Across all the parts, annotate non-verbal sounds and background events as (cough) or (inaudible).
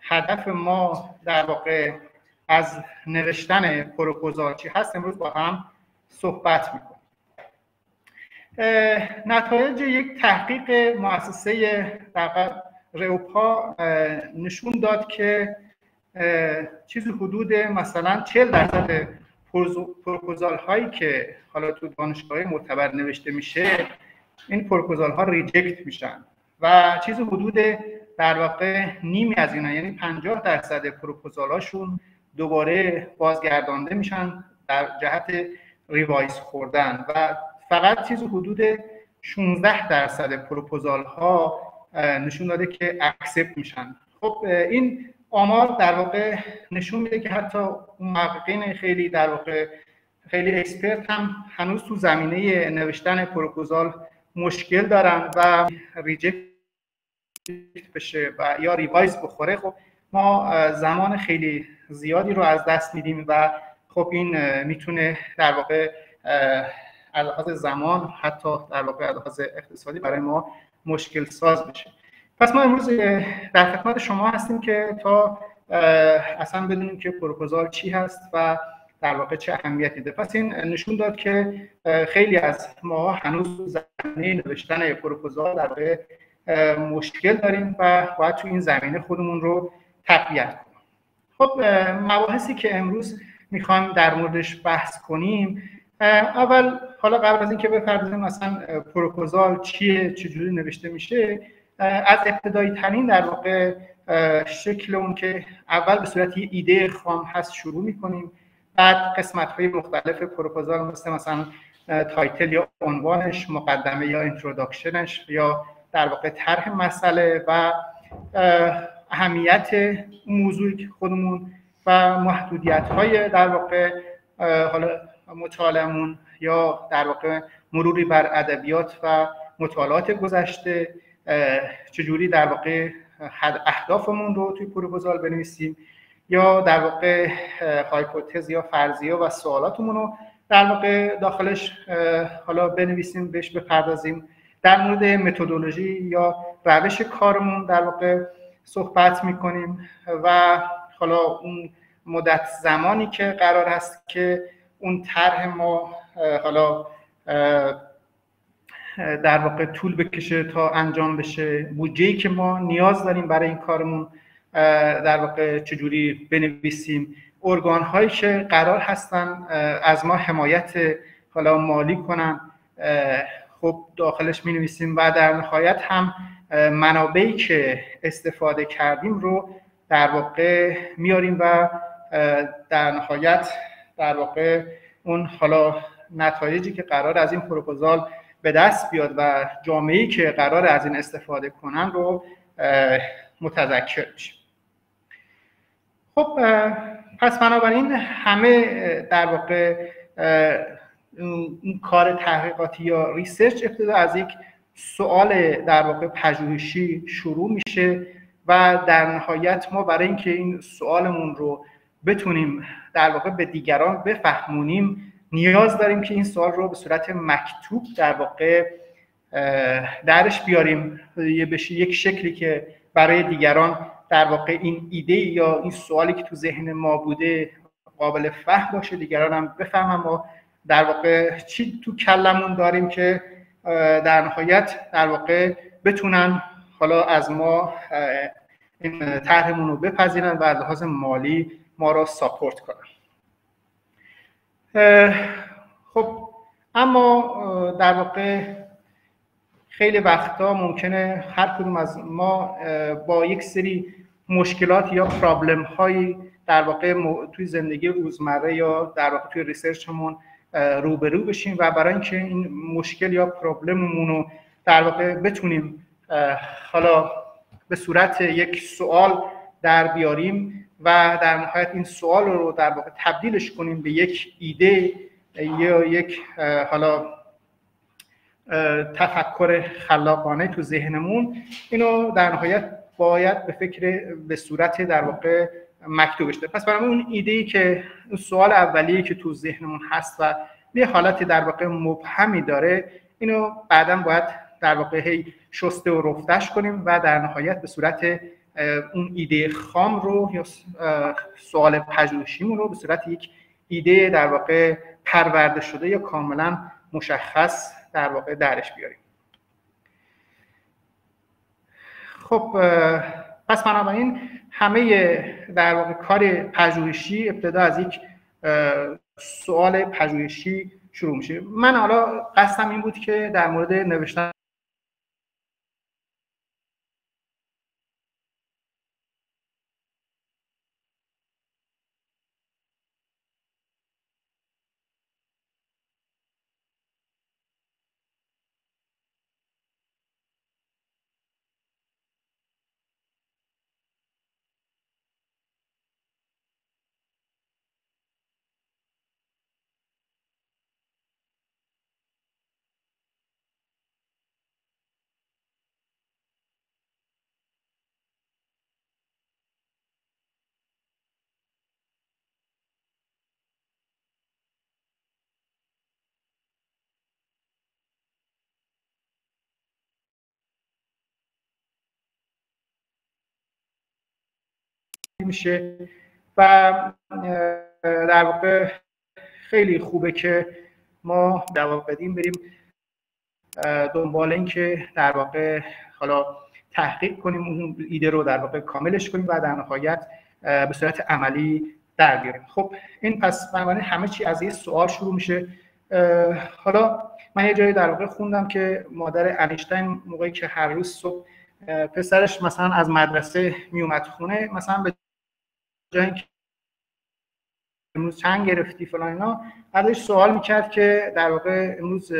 هدف ما در واقع از نوشتن پروپوزال چی هست امروز با هم صحبت می‌کنیم. نتایج یک تحقیق مؤسسه در اروپا نشون داد که چیزی حدود مثلا 40 درصد پروپوزال هایی که حالا تو دانشگاه معتبر نوشته میشه این پروپوزال ها reject میشن و چیزی حدود در واقع نیمی از اینا یعنی 50 درصد پروپوزال هاشون دوباره بازگردانده میشن در جهت revise خوردن و فقط چیز حدود 16 درصد پروپوزال ها نشون داده که accept میشن. خب این آمار در واقع نشون میده که حتی محققین خیلی در واقع خیلی expert هم هنوز تو زمینه نوشتن پروپوزال مشکل دارن و reject بشه و یا revise بخوره خب ما زمان خیلی زیادی رو از دست میدیم و خب این می‌تونه در واقع از زمان حتی در واقع از اقتصادی برای ما مشکل ساز بشه. پس ما امروز در خدمت شما هستیم که تا اصلا بدونیم که پروپوزال چی هست و در واقع چه اهمیتی داره پس این نشون داد که خیلی از ما هنوز زمینه نوشتن پروپوزال در واقع مشکل داریم و باید تو این زمینه خودمون رو تقویت کنیم. خب مباحثی که امروز می‌خوایم در موردش بحث کنیم اول حالا قبل از اینکه بپردازیم مثلا پروپوزال چیه چجوری نوشته میشه از ابتدایی ترین در واقع شکل اون که اول به صورت یه ایده خام هست شروع می‌کنیم بعد قسمت های مختلف پروپوزال مثل مثلا title یا عنوانش مقدمه یا introduction ش یا در واقع طرح مسئله و اهمیت موضوعی خودمون و محدودیت های در واقع حالا مطالعمون یا در واقع مروری بر ادبیات و مطالعات گذشته چجوری در واقع اهدافمون رو توی پروپوزال بنویسیم یا در واقع هایپوتز یا فرضیه و سوالاتمون رو در واقع داخلش حالا بنویسیم بهش بپردازیم. در مورد متدولوژی یا روش کارمون در واقع صحبت می‌کنیم و حالا اون مدت زمانی که قرار هست که اون طرح ما حالا در واقع طول بکشه تا انجام بشه بودجه که ما نیاز داریم برای این کارمون در واقع چجوری بنویسیم ارگان هایی که قرار هستن از ما حمایت حالا مالی کنن خب داخلش می نویسیم و در نهایت هم منابعی که استفاده کردیم رو در واقع میاریم و در نهایت در واقع اون حالا نتایجی که قرار از این پروپوزال به دست بیاد و جامعه‌ای که قرار از این استفاده کنن رو متذکر بشیم خب پس بنابراین همه در واقع این کار تحقیقاتی یا ریسرچ ابتدا از یک سوال در واقع پژوهشی شروع میشه و در نهایت ما برای اینکه این سوالمون رو بتونیم در واقع به دیگران بفهمونیم نیاز داریم که این سوال رو به صورت مکتوب در واقع درش بیاریم. بشه یک شکلی که برای دیگران در واقع این ایده یا این سوالی که تو ذهن ما بوده قابل فهم باشه دیگران هم بفهمن. ما در واقع چی تو کلمون داریم که در نهایت در واقع بتونن حالا از ما این طرحمون رو بپذیرن و از لحاظ مالی ما را ساپورت کنن. خب اما در واقع خیلی وقتا ممکنه هر کدوم از ما با یک سری مشکلات یا پرابلم هایی در واقع توی زندگی روزمره یا در واقع توی ریسرچمون روبرو بشیم و برای اینکه این مشکل یا پرابلممون رو در واقع بتونیم حالا به صورت یک سوال در بیاریم و در نهایت این سوال رو در واقع تبدیلش کنیم به یک ایده یا یک حالا تفکر خلاقانه تو ذهنمون. اینو در نهایت باید به فکر به صورت در واقع مکتوبش ده پس برای اون ایده ای که اون سوال اولیه که تو ذهنمون هست و یه حالتی در واقع مبهمی داره اینو بعدا باید در واقع هی شسته و رفتش کنیم و در نهایت به صورت اون ایده خام رو یا سوال پژوهشیمون رو به صورت یک ایده در واقع پرورده شده یا کاملا مشخص در واقع درش بیاریم. خب پس بنابراین همه در واقع کار پژوهشی ابتدا از یک سوال پژوهشی شروع میشه. من حالا قصدم این بود که در مورد نوشتن میشه و در واقع خیلی خوبه که ما در واقع بدیم بریم دنبال این که در واقع حالا تحقیق کنیم اون ایده رو در واقع کاملش کنیم و در نهایت به صورت عملی در بیاریم. خب این پس بنابراین همه چی از یه سوال شروع میشه. حالا من یه جایی در واقع خوندم که مادر انیشتین موقعی که هر روز صبح پسرش مثلا از مدرسه میومد خونه مثلا به جایی که امروز چند گرفتی فلان اینا ازش سوال می‌کرد که در واقع امروز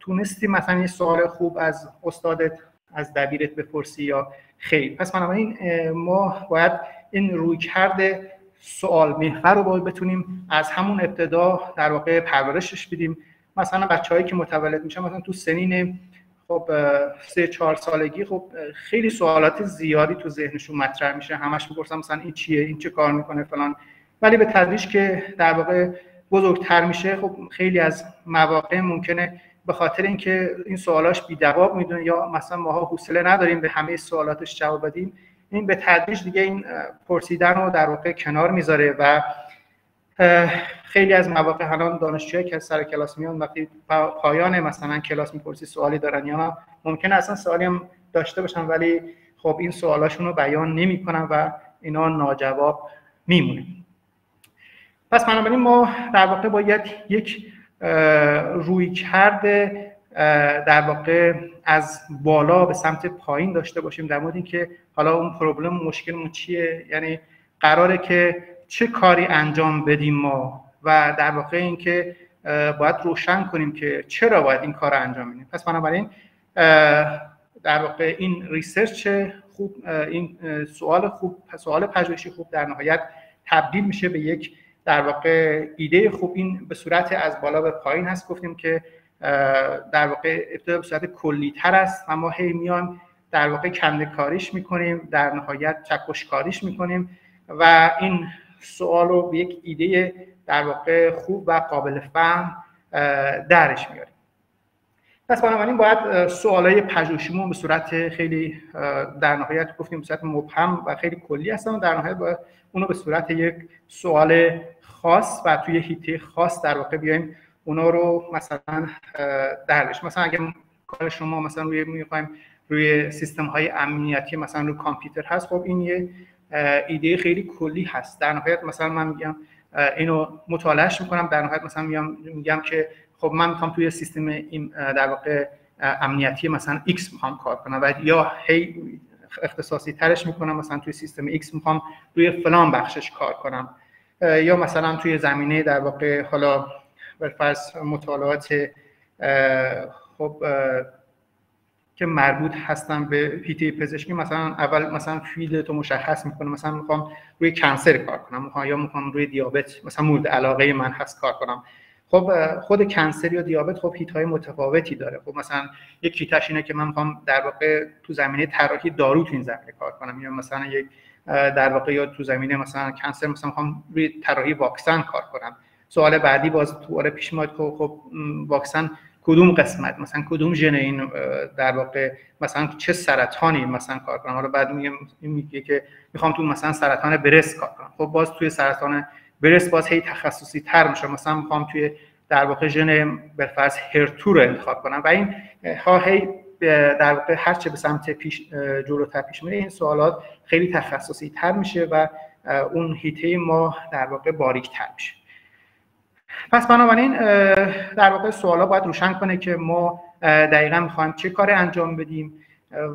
تونستی مثلا یه سوال خوب از استادت از دبیرت بپرسی یا خیر؟ پس بنابراین ما باید این روی کرده سوال محور رو باید بتونیم از همون ابتدا در واقع پرورشش بدیم. مثلا بچههایی که متولد میشن مثلا تو سنین خب سه چهار سالگی خب خیلی سوالات زیادی تو ذهنشون مطرح میشه. همش می‌پرسن مثلا این چیه این چه کار می‌کنه فلان. ولی به تدریج که در واقع بزرگتر میشه خب خیلی از مواقع ممکنه به خاطر اینکه این سوالاش بی جواب می‌دونه یا مثلا ماها حوصله نداریم به همه سوالاتش جواب بدیم این به تدریج دیگه این پرسیدن رو در واقع کنار می‌ذاره و خیلی از مواقع الان دانشجوهایی که سر کلاس میان وقتی پایان مثلا کلاس می‌پرسی سوالی دارن یا ممکنه اصلا سوالی هم داشته باشن ولی خب این سوالاشون رو بیان نمی‌کنن و اینا ناجواب میمونه. پس بنابراین ما در واقع باید یک روی کرده در واقع از بالا به سمت پایین داشته باشیم در مورد اینکه حالا اون پروبلم مشکلمون چیه؟ یعنی قراره که چه کاری انجام بدیم ما و در واقع اینکه باید روشن کنیم که چرا باید این کار انجام بدیم. پس بنابراین در واقع این research خوب این سوال خوب سوال پژوهشی خوب در نهایت تبدیل میشه به یک در واقع ایده خوب. این به صورت از بالا به پایین هست. گفتیم که در واقع ابتدا به صورت کلی تر است. و ما هی میان در واقع کنده کاریش می‌کنیم. در نهایت چکش کاریش می‌کنیم و این سوال رو به یک ایده در واقع خوب و قابل فهم درش میاریم. پس بنابراین باید سوالای پژوهشیمون به صورت خیلی در نهایت گفتیم به صورت مبهم و خیلی کلی هستن و در نهایت باید اونو به صورت یک سوال خاص و توی هیته خاص در واقع بیایم اونا رو مثلا درش. مثلا اگه کار شما مثلا روی می‌خوایم روی سیستم های امنیتی مثلا روی کامپیوتر هست خب این یه ایده خیلی کلی هست. در نهایت مثلا من میگم اینو مطالعهش می‌کنم. در نهایت مثلا میگم میگم که خب من می‌خوام توی سیستم این در واقع امنیتی مثلا X می‌خوام کار کنم و یا هی اختصاصی ترش می‌کنم. مثلا توی سیستم X می‌خوام روی فلان بخشش کار کنم. یا مثلا توی زمینه در واقع حالا فرض مطالعات خب که مربوط هستن به پیتی پزشکی. مثلا اول مثلا field تو مشخص می‌کنه. مثلا می‌خوام روی cancer کار کنم. می‌خوام یا می‌خوام روی دیابت مثلا مورد علاقه من هست کار کنم. خب خود cancer یا دیابت خب حیطه های متفاوتی داره. خب مثلا یک حیطش اینه که من می‌خوام در واقع تو زمینه طراحی دارو تو این زمینه کار کنم. یا مثلا یک در واقع یا تو زمینه مثلا cancer مثلا می‌خوام روی طراحی واکسن کار کنم. سوال بعدی باز تو پیش میاد که خب واکسن کدوم قسمت؟ مثلا کدوم ژن این در واقع مثلا چه سرطانی مثلا کار کنم حالا بعد میگه میگه که می‌خوام تو مثلا سرطان برس کار کنم. خب باز توی سرطان برس باز هی تخصصی تر میشه. مثلا می‌خوام توی در واقع ژن بالفرض هرتو رو انتخاب کنم. و این ها هی در واقع هر چه به سمت پیش جلوتر پیش میره این سوالات خیلی تخصصی تر میشه و اون هیته ما در واقع باریک تر میشه. پس بنابراین در واقع سوالا باید روشن کنه که ما دقیقا می‌خوایم چه کار انجام بدیم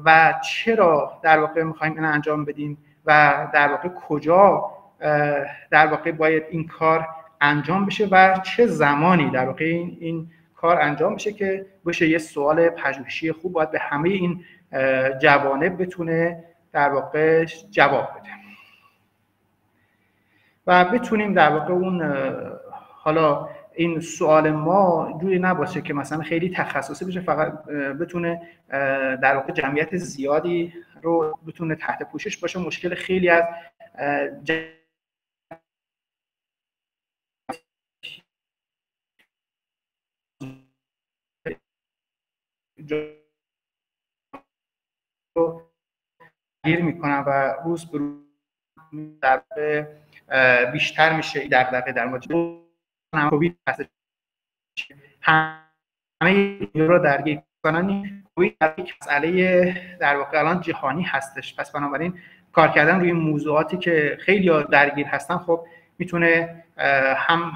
و چرا در واقع می‌خوایم این انجام بدیم و در واقع کجا در واقع باید این کار انجام بشه و چه زمانی در واقع این, این کار انجام بشه که بشه یه سوال پژوهشی خوب باید به همه این جوانب بتونه در واقع جواب بده. و بتونیم در واقع اون حالا این سوال ما جوری نباشه که مثلا خیلی تخصصی بشه فقط بتونه در واقع جمعیت زیادی رو بتونه تحت پوشش باشه. مشکل خیلی از گیر می‌کنن و روز به روز بیشتر میشه دغدغه در مورد کووید همه این رو درگیر کنن. کووید یک مسئله در واقع الان جهانی هستش. پس بنابراین کار کردن روی موضوعاتی که خیلی درگیر هستن خب می‌تونه هم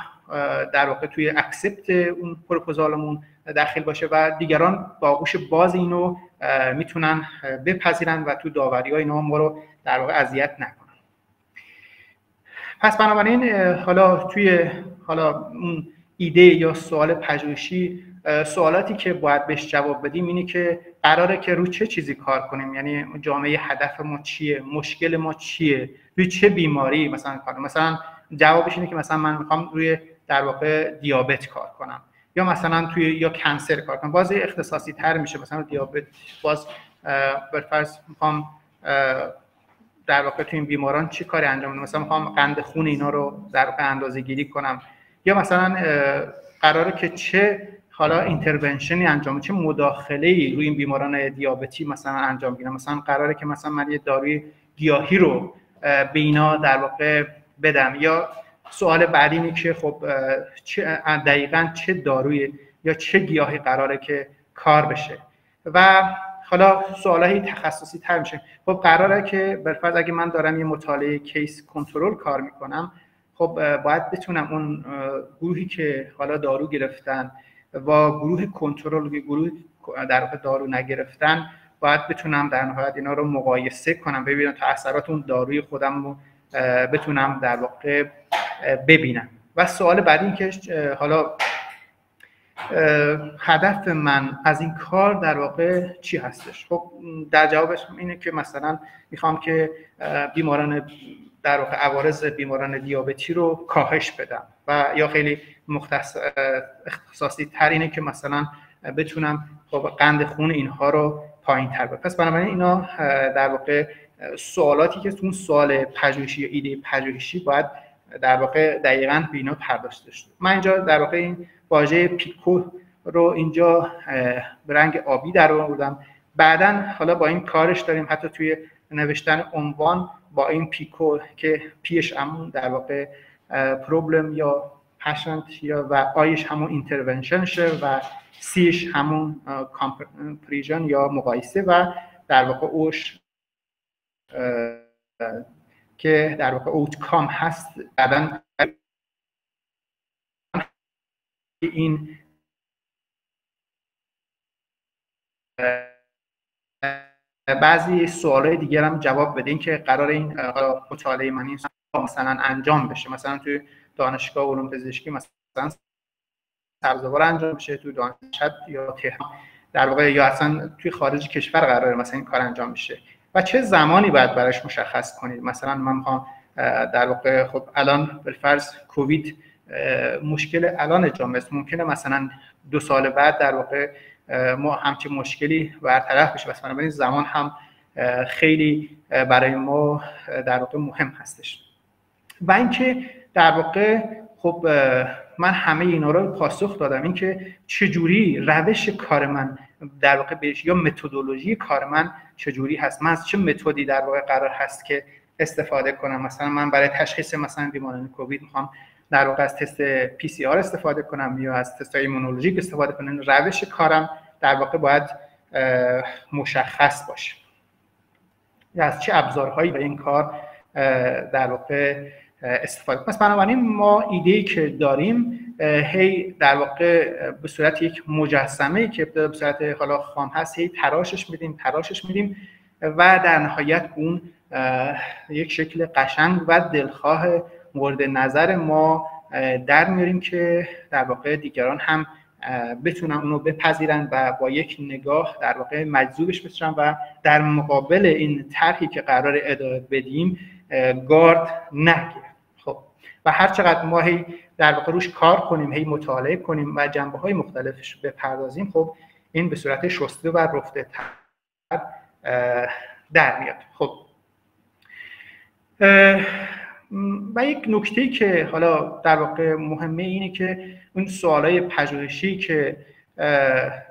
در واقع توی اکسپت اون پروپوزالمون داخل باشه و دیگران با آغوش باز اینو می‌تونن بپذیرن و تو داوری ها اینا ما رو در واقع اذیت نکنن. پس بنابراین حالا توی حالا ایده یا سوال پژوهشی سوالاتی که باید بهش جواب بدیم اینه که قراره که رو چه چیزی کار کنیم؟ یعنی جامعه هدف ما چیه؟ مشکل ما چیه؟ روی چه بیماری مثلا کار مثلا جوابش اینه که مثلا من می‌خوام روی در واقع دیابت کار کنم. یا مثلا توی یا کنسر کار کنم. باز اختصاصی تر میشه مثلا دیابت. باز فرض می‌خوام در واقع توی این بیماران چی کاری انجام بدم؟ مثلا می‌خوام قند خون اینا رو در واقع اندازه کنم. یا مثلا قراره که چه حالا اینترونشنی انجام چه مداخله ای روی این بیماران دیابتی مثلا انجام بگیرم مثلا قراره که مثلا من یه داروی گیاهی رو به اینا در واقع بدم. یا سوال بعدی اینه که خب دقیقا چه داروی یا چه گیاهی قراره که کار بشه؟ و حالا سوالای تخصصی تر میشه. خب قراره که بالفرض اگه من دارم یه مطالعه کیس کنترل کار می‌کنم خب باید بتونم اون گروهی که حالا دارو گرفتن و گروه کنترل گروه در واقع دارو نگرفتن باید بتونم در نهایت اینا رو مقایسه کنم ببینم تا اثرات اون داروی خودم رو بتونم در واقع ببینم. و سوال بعدی این که حالا هدف من از این کار در واقع چی هستش؟ خب در جوابش اینه که مثلا می‌خوام که بیماران در واقع عوارض بیماران دیابتی رو کاهش بدم. و یا خیلی مختص اختصاصی تر اینه که مثلا بتونم خب قند خون اینها رو پایین تر پس بنابراین اینا در واقع سوالاتی که اون سوال پژوهشی یا ایده پژوهشی باید در واقع دقیقا به اینا پرداخته شه من اینجا در واقع این واژه PICO رو اینجا به رنگ آبی در آوردم. بعدا حالا با این کارش داریم حتی توی نوشتن عنوان با این PICO که P ش همون در واقع problem یا patient یا و I ش همون intervention شه و سیش همون کامپریژن یا مقایسه و در واقع اوش که در واقع اوتکام هست. بعدا این بعضی سوالای دیگر هم جواب بدین که قرار این مطالعه من این مثلا انجام بشه. مثلا توی دانشگاه علوم پزشکی مثلا سبزوار انجام بشه توی دانشگاه یا تهران. در واقع یا اصلا توی خارج کشور قراره مثلا این کار انجام بشه. و چه زمانی باید براش مشخص کنید؟ مثلا من می‌خوام در واقع خب الان بالفرض کووید مشکل الان جامعه است. ممکنه مثلا دو سال بعد در واقع ما همچین مشکلی برطرف بشه بس بنابراین زمان هم خیلی برای ما در واقع مهم هستش. و اینکه در واقع خب من همه اینا رو پاسخ دادم. اینکه چجوری روش کار من در واقع بهش یا متدولوژی کار من چجوری هست؟ من از چه متدی در واقع قرار هست که استفاده کنم؟ مثلا من برای تشخیص مثلا بیماران کووید می‌خوام در واقع از تست پی سی آر استفاده کنم یا از تست ایمونولوژیک استفاده کنم. روش کارم در واقع باید مشخص باشه. یا از چه ابزارهایی به این کار در واقع استفاده پس بنابراین ما ایده ای که داریم هی در واقع به صورت یک مجسمه که به صورت حالا خام هست هی تراشش میدیم تراشش میدیم و در نهایت اون یک شکل قشنگ و دلخواه مورد نظر ما در میاریم که در واقع دیگران هم بتونن اونو بپذیرن و با یک نگاه در واقع مجذوبش بشن و در مقابل این طرحی که قرار اداره بدیم گارد نگیرن. خب و هر چقدر ما هی در واقع روش کار کنیم هی مطالعه کنیم و جنبه های مختلفش بپردازیم خب این به صورت شسته و رفته تر در میاد. خب و یک نکته که حالا در واقع مهمه اینه که اون سوالای پژوهشی که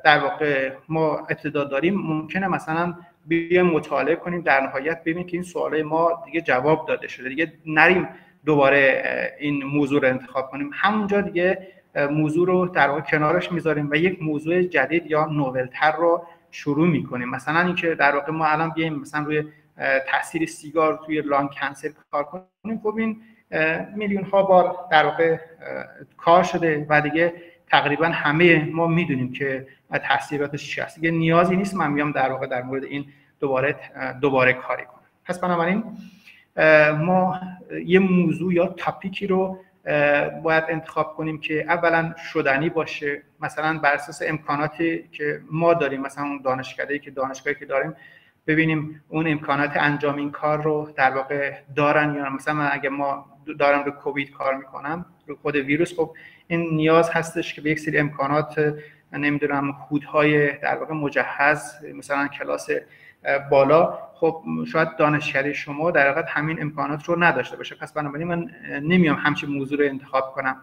در واقع ما ابتدا داریم ممکنه مثلا بیایم مطالعه کنیم در نهایت ببینیم که این سوالای ما دیگه جواب داده شده دیگه نریم دوباره این موضوع رو انتخاب کنیم. همونجا دیگه موضوع رو در واقع کنارش می‌ذاریم و یک موضوع جدید یا نوولتر رو شروع می‌کنیم. مثلا اینکه در واقع ما الان بیایم مثلا روی تاثیر سیگار توی لانگ کنسر کار کنیم. خب این میلیون ها بار در واقع کار شده و دیگه تقریبا همه ما می‌دونیم که تاثیراتش چی هست. دیگه نیازی نیست من بیام در واقع در مورد این دوباره دوباره کاری کنم پس بنابراین ما یه موضوع یا تاپیکی رو باید انتخاب کنیم که اولا شدنی باشه. مثلا بر اساس امکاناتی که ما داریم مثلا دانشکده که دانشگاهی که داریم ببینیم اون امکانات انجام این کار رو در واقع دارن یا مثلا من اگه ما دارم رو کووید کار می‌کنم رو خود ویروس خب این نیاز هستش که به یک سری امکانات نمی‌دونم کودهای در واقع مجهز مثلا کلاس بالا. خب شاید دانشکده شما در واقع همین امکانات رو نداشته باشه. پس بنابراین من نمیام همچین موضوع رو انتخاب کنم.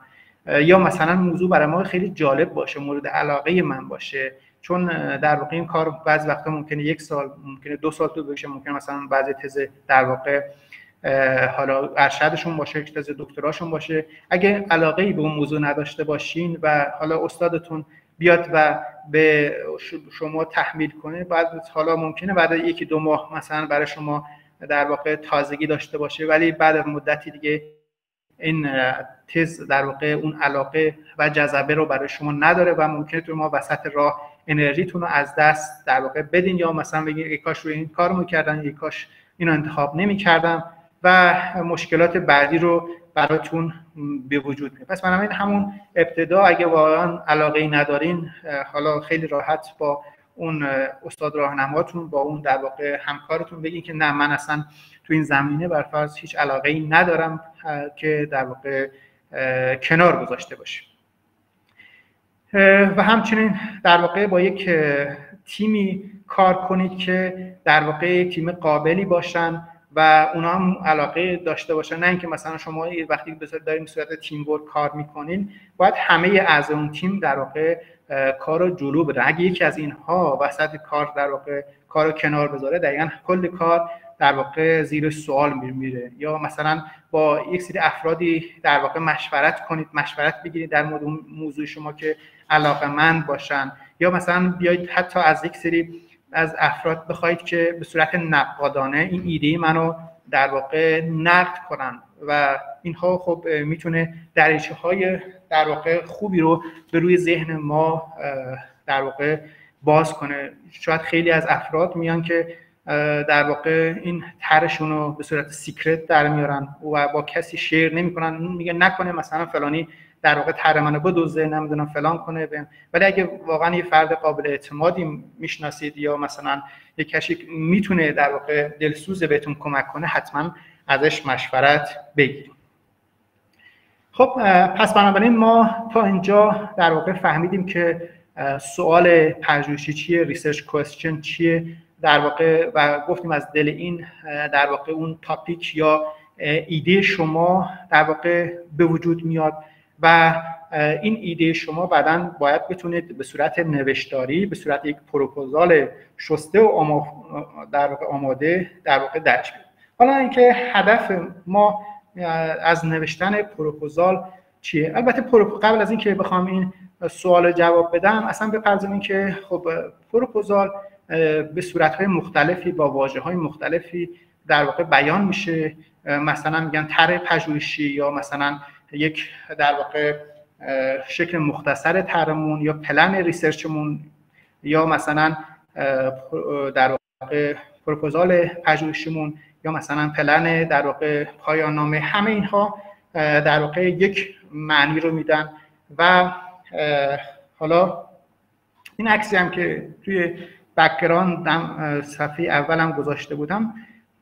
یا مثلا موضوع برای ما خیلی جالب باشه مورد علاقه من باشه. چون در واقع این کار بعضی وقتا ممکنه یک سال ممکنه دو سال طول بکشه ممکنه مثلا بعضی تز در واقع حالا ارشدشون باشه تز دکتراشون باشه. اگه علاقه ای به اون موضوع نداشته باشین و حالا استادتون بیاد و به شما تحمیل کنه بعد حالا ممکنه بعد یکی دو ماه مثلا برای شما در واقع تازگی داشته باشه ولی بعد مدتی دیگه این تز در واقع اون علاقه و جذبه رو برای شما نداره و ممکنه تو ما وسط راه انرژیتون رو از دست در واقع بدین یا مثلا بگین ای کاش روی این کار می‌کردن ای کاش اینو انتخاب نمی‌کردم و مشکلات بعدی رو براتون به وجود میاد. پس من همون ابتدا اگه واقعا علاقه ای ندارین حالا خیلی راحت با اون استاد راهنماتون با اون در واقع همکارتون بگین که نه من اصلا تو این زمینه بر هیچ علاقه ای ندارم که در واقع کنار گذاشته باشه و همچنین در واقع با یک تیمی کار کنید که در واقع تیم قابلی باشن و اونا هم علاقه داشته باشن. نه اینکه مثلا شما وقتی دارین صورت تیم ورک کار می‌کنین باید همه اعضای اون تیم در واقع کار رو جلو بره اگه یکی از اینها وسط کار در واقع کار رو کنار بذاره دقیقا کل کار در واقع زیر سوال میره. یا مثلا با یک سری افرادی در واقع مشورت کنید مشورت بگیرید در مورد موضوع شما که علاقه مند باشن. یا مثلا بیاید حتی از یک سری از افراد بخواید که به صورت نقادانه این ایده منو در واقع نقد کنن. و اینها خب می‌تونه دریچه های در واقع خوبی رو به روی ذهن ما در واقع باز کنه. شاید خیلی از افراد میان که در واقع این طرحشون رو به صورت سیکرت در میارن و با کسی شیر نمی‌کنن میگه نکنه مثلا فلانی در واقع طرح منو بدوزه نمی‌دونم فلان کنه بهم ولی اگه واقعا یه فرد قابل اعتمادی می‌شناسید یا مثلا یه کسی می‌تونه در واقع دلسوز بهتون کمک کنه حتما ازش مشورت بگیرید. خب پس بنابراین ما تا اینجا در واقع فهمیدیم که سوال پژوهشی چیه ریسرچ کوئسچن چیه؟ در واقع و گفتیم از دل این در واقع اون تاپیک یا ایده شما در واقع به وجود میاد. و این ایده شما بعدا باید بتونید به صورت نوشتاری به صورت یک پروپوزال شسته و در واقع آماده در واقع درج حالا اینکه هدف ما از نوشتن پروپوزال چیه؟ البته قبل از اینکه بخوام این سوال جواب بدم اصلا بپرزیم که خب پروپوزال به صورتهای مختلفی با واجه های مختلفی در واقع بیان میشه. مثلا میگن طرح پژوهشی یا مثلا یک در واقع شکل مختصر طرحمون یا پلن ریسرچمون یا مثلا در واقع پروپوزال پژوهشیمون یا مثلا پلن در واقع پایان نامه همه اینها در واقع یک معنی رو میدن و حالا این عکسی هم که توی background صفحه اولم گذاشته بودم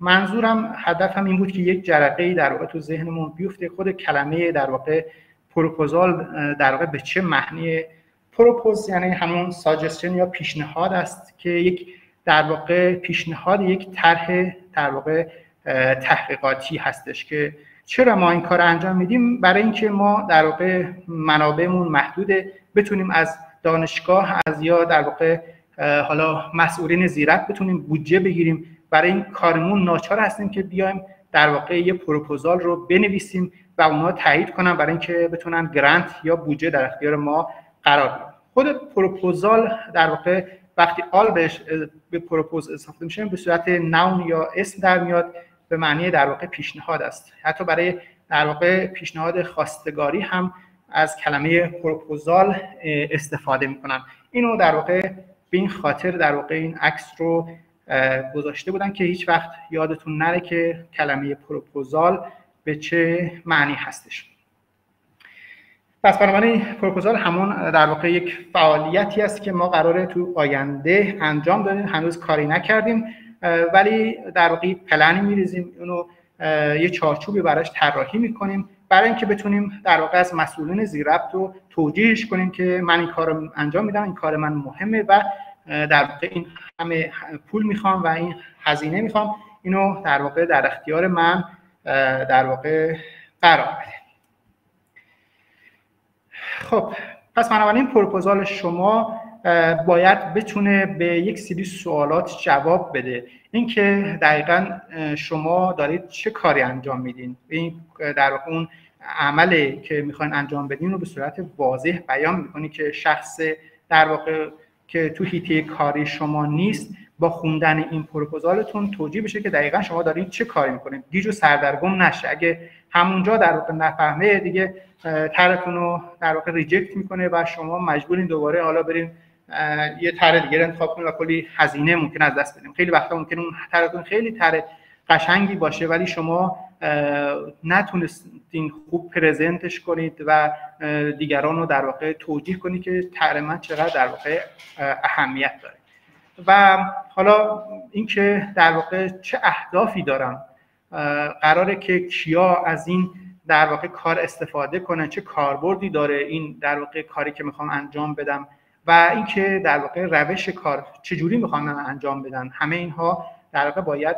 منظورم هدفم این بود که یک جرقه در واقع تو ذهنمون بیفته. خود کلمه در واقع پروپوزال در واقع به چه معنی؟ propose یعنی همون suggestion یا پیشنهاد است که یک در واقع پیشنهاد یک طرح در واقع تحقیقاتی هستش که چرا ما این کار انجام میدیم؟ برای اینکه ما در واقع منابعمون محدوده بتونیم از دانشگاه از یا در واقع حالا مسئولین زیرک بتونیم بودجه بگیریم. برای این کارمون ناچار هستیم که بیایم در واقع یه پروپوزال رو بنویسیم و اونها تایید کنن برای اینکه بتونن گرانت یا بودجه در اختیار ما قرار بدن. خود پروپوزال در واقع وقتی آل بهش به پروپوز استفاده میشه به صورت نون یا اسم در میاد به معنی در واقع پیشنهاد است. حتی برای در واقع پیشنهاد خواستگاری هم از کلمه پروپوزال استفاده می‌کنن. اینو در واقع به این خاطر در واقع این عکس رو گذاشته بودن که هیچ وقت یادتون نره که کلمه پروپوزال به چه معنی هستش. پس بنابراین پروپوزال همون در واقع یک فعالیتی است که ما قراره تو آینده انجام بدیم. هنوز کاری نکردیم ولی در واقع پلنی میریزیم. اونو یه چارچوبی براش طراحی می‌کنیم برای اینکه بتونیم در واقع از مسئولین زیربط رو توجیهش کنیم که من این کار رو انجام میدم این کار من مهمه و در واقع این همه پول می‌خوام و این هزینه می‌خوام اینو در واقع در اختیار من در واقع قرار بده خب پس بنابراین پروپوزال شما باید بتونه به یک سری سوالات جواب بده. اینکه دقیقا شما دارید چه کاری انجام میدین؟ این در واقع اون عمله که می‌خواین انجام بدین رو به صورت واضح بیان می‌کنی که شخص در واقع که تو هیته کاری شما نیست با خوندن این پروپوزالتون توجیه بشه که دقیقا شما دارید چه کاری می‌کنید. گیج و سردرگم نشه. اگه همونجا در واقع نفهمه دیگه طرفتون رو در واقع ریجکت می‌کنه و شما مجبورین دوباره حالا بریم یه طرح دیگه انتخاب کنید و کلی هزینه ممکن از دست بدیم خیلی وقتا ممکن اون طرحتون خیلی طرح قشنگی باشه ولی شما نتونستین خوب پرزنتش کنید و دیگران رو در واقع توجیه کنید که من چقدر در واقع اهمیت داره. و حالا اینکه در واقع چه اهدافی دارم قراره که کیا از این در واقع کار استفاده کنن چه کاربردی داره این در واقع کاری که می‌خوام انجام بدم و اینکه در واقع روش کار چجوری می‌خوام انجام بدن. همه اینها در واقع باید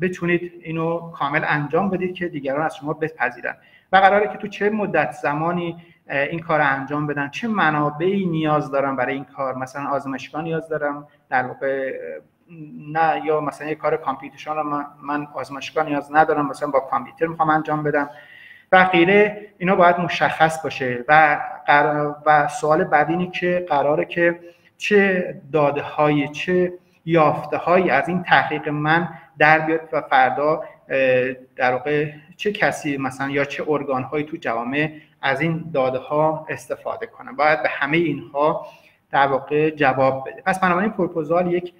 بتونید اینو کامل انجام بدید که دیگران از شما بپذیرن. و قراره که تو چه مدت زمانی این کار رو انجام بدن؟ چه منابعی نیاز دارم برای این کار؟ مثلا آزمایشگاه نیاز دارم در واقع نه یا مثلا یه کار کامپیوتیشن من, من آزمایشگاه نیاز ندارم مثلا با کامپیوتر می‌خوام انجام بدم. و غیره اینا باید مشخص باشه. و و سوال بعد اینه که قراره که چه داده های چه یافته هایی از این تحقیق من در بیاد و فردا در واقع چه کسی مثلا یا چه ارگان هایی تو جوامع از این داده ها استفاده کنن باید به همه اینها در واقع جواب بده. پس بنابراین پروپوزال یک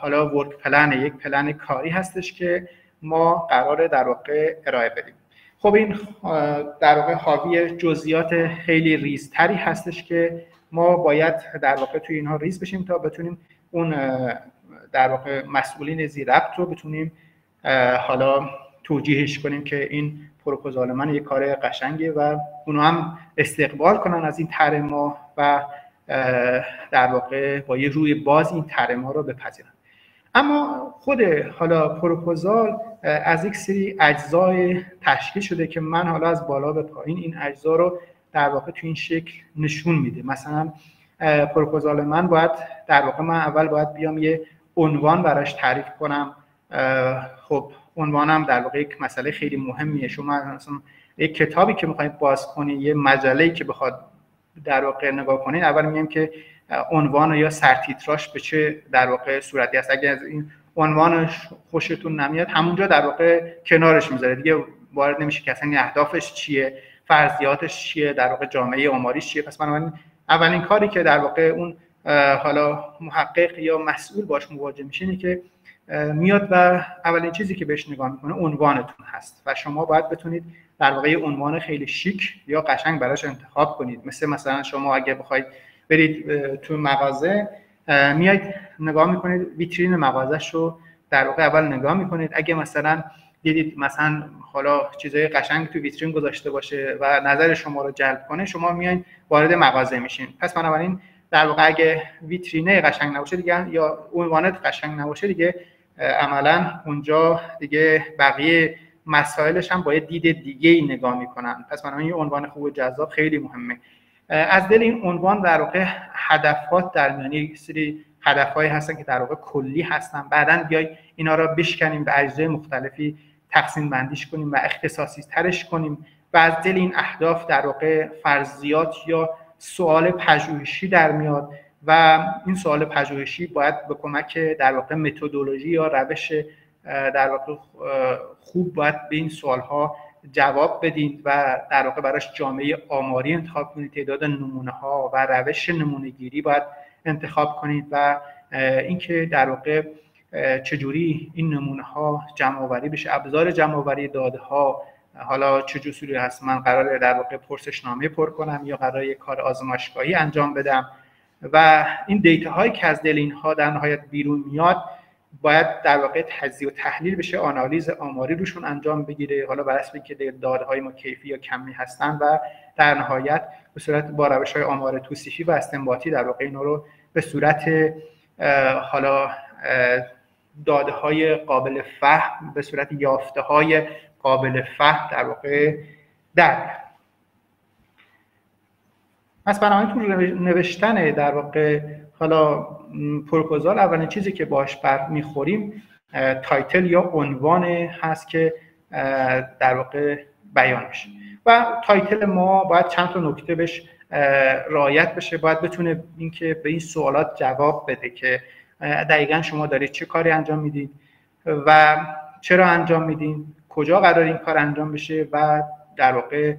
حالا work plan یک پلن کاری هستش که ما قراره در واقع ارائه بدیم. خب این در واقع حاوی جزئیات خیلی ریزتری هستش که ما باید در واقع توی اینها ریز بشیم تا بتونیم اون در واقع مسئولین ذیربط رو بتونیم حالا توجیهش کنیم که این پروپوزال من یک کار قشنگه و اونو هم استقبال کنن از این طرح ما و در واقع با یه روی باز این طرح ما رو بپذیرن. اما خود حالا پروپوزال از یک سری اجزای تشکیل شده که من حالا از بالا به پایین این اجزا رو در واقع تو این شکل نشون میده. مثلا پروپوزال من باید در واقع من اول باید بیام یه عنوان براش تعریف کنم. خب عنوانم در واقع یک مسئله خیلی مهمیه. شما مثلا یک کتابی که می‌خواید باز کنید یه مجله که بخواد در واقع نگاه کنید اول میگم که عنوان یا سرتیتراش به چه در واقع صورتی است. اگر از این عنوانش خوشتون نمیاد همونجا در واقع کنارش می‌ذاره دیگه وارد نمیشه که اصلا اهدافش چیه فرضیاتش چیه در واقع جامعه آماریش چیه. پس من اولین کاری که در واقع اون حالا محقق یا مسئول باش مواجه میشه اینه که میاد و اولین چیزی که بهش نگاه می‌کنه عنوانتون هست و شما باید بتونید در واقع عنوان خیلی شیک یا قشنگ براش انتخاب کنید. مثل مثلا شما اگه بخواید برید تو مغازه میاید نگاه می‌کنید ویترین مغازش رو در واقع اول نگاه می‌کنید. اگه مثلا دیدید مثلا حالا چیزای قشنگ تو ویترین گذاشته باشه و نظر شما رو جلب کنه شما میایین وارد مغازه میشین. پس بنابراین در واقع اگه ویترینه قشنگ نباشه دیگه یا عنوانت قشنگ نباشه دیگه عملا اونجا دیگه بقیه مسائلش هم باید دید دیگه ای نگاه می‌کنن. پس بنابراین یه عنوان خوب و جذاب خیلی مهمه. از دل این عنوان در واقع هدفات در میان یک سری هدفهایی هستن که در واقع کلی هستن. بعدا بیای اینا را بشکنیم به اجزای مختلفی. تقسیم بندیش کنیم و اختصاصی ترش کنیم و از دل این اهداف در واقع فرضیات یا سوال پژوهشی در میاد و این سوال پژوهشی باید به کمک در واقع متدولوژی یا روش در واقع خوب باید به این سوال ها جواب بدید و در واقع براش جامعه آماری انتخاب کنید تعداد نمونه ها و روش نمونه گیری باید انتخاب کنید و اینکه در واقع چجوری این نمونه ها جمع آوری بشه؟ ابزار جمع آوری داده ها حالا چه جسوری هست؟ من قرار در واقع پرسشنامه پر کنم یا قرار یک کار آزمایشگاهی انجام بدم؟ و این دیتا هایی که از دل اینها در نهایت بیرون میاد باید در واقع تجزیه و تحلیل بشه آنالیز آماری روشون انجام بگیره. حالا بر اساس که داده های ما کیفی یا کمی هستن و در نهایت به صورت با روش های آمار توصیفی و استنباطی در واقع اینا رو به صورت حالا داده های قابل فهم به صورت یافته های قابل فهم در واقع در. پس بنابراین تو نوشتن در واقع حالا پروپوزال اولین چیزی که باش بر می‌خوریم title یا عنوان هست که در واقع بیان و title ما باید چند تا نکته بهش رعایت بشه. باید بتونه اینکه به این سوالات جواب بده که دقیقا شما دارید چه کاری انجام می‌دید و چرا انجام میدین کجا قرار این کار انجام بشه و در واقع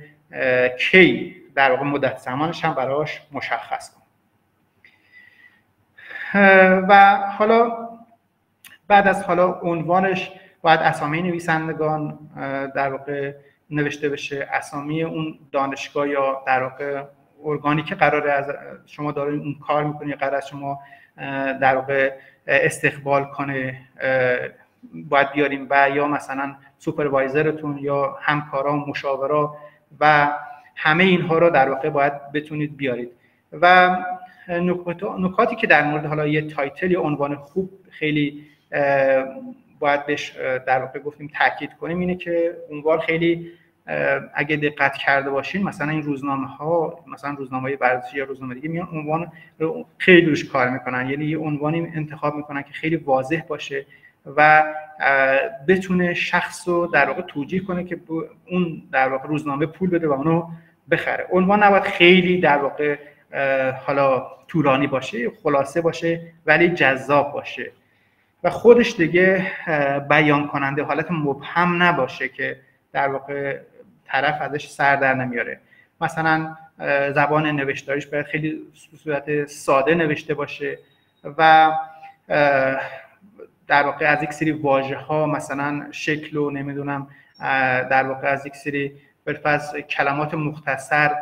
کی در واقع مدت زمانش هم براش مشخص کن و حالا بعد از حالا عنوانش باید اسامی نویسندگان در واقع نوشته بشه اسامی اون دانشگاه یا در واقع ارگانی که قراره از شما دارین اون کار می‌کنی قرار از شما در واقع استقبال کنه باید بیاریم و یا مثلا supervisor تون یا همکارا مشاورا و همه اینها رو در واقع باید بتونید بیارید. و نکاتی که در مورد حالا یه title یا عنوان خوب خیلی باید بهش در واقع گفتیم تاکید کنیم اینه که عنوان خیلی اگه دقت کرده باشین مثلا این روزنامه ها مثلا روزنامه ورزشی یا روزنامه دیگه میان عنوان خیلی روش کار می‌کنن. یعنی یه عنوانی انتخاب می‌کنن که خیلی واضح باشه و بتونه شخص رو در واقع توجیه کنه که اون در واقع روزنامه پول بده و اونو بخره. عنوان نباید خیلی در واقع حالا تورانی باشه خلاصه باشه ولی جذاب باشه. و خودش دیگه بیان کننده حالت مبهم نباشه که در واقع طرف ازش سر در نمیاره. مثلا زبان نوشتاریش باید خیلی صورت ساده نوشته باشه و در واقع از یک سری واژه ها مثلا شکل و نمی‌دونم در واقع از یک سری بالفرض کلمات مختصر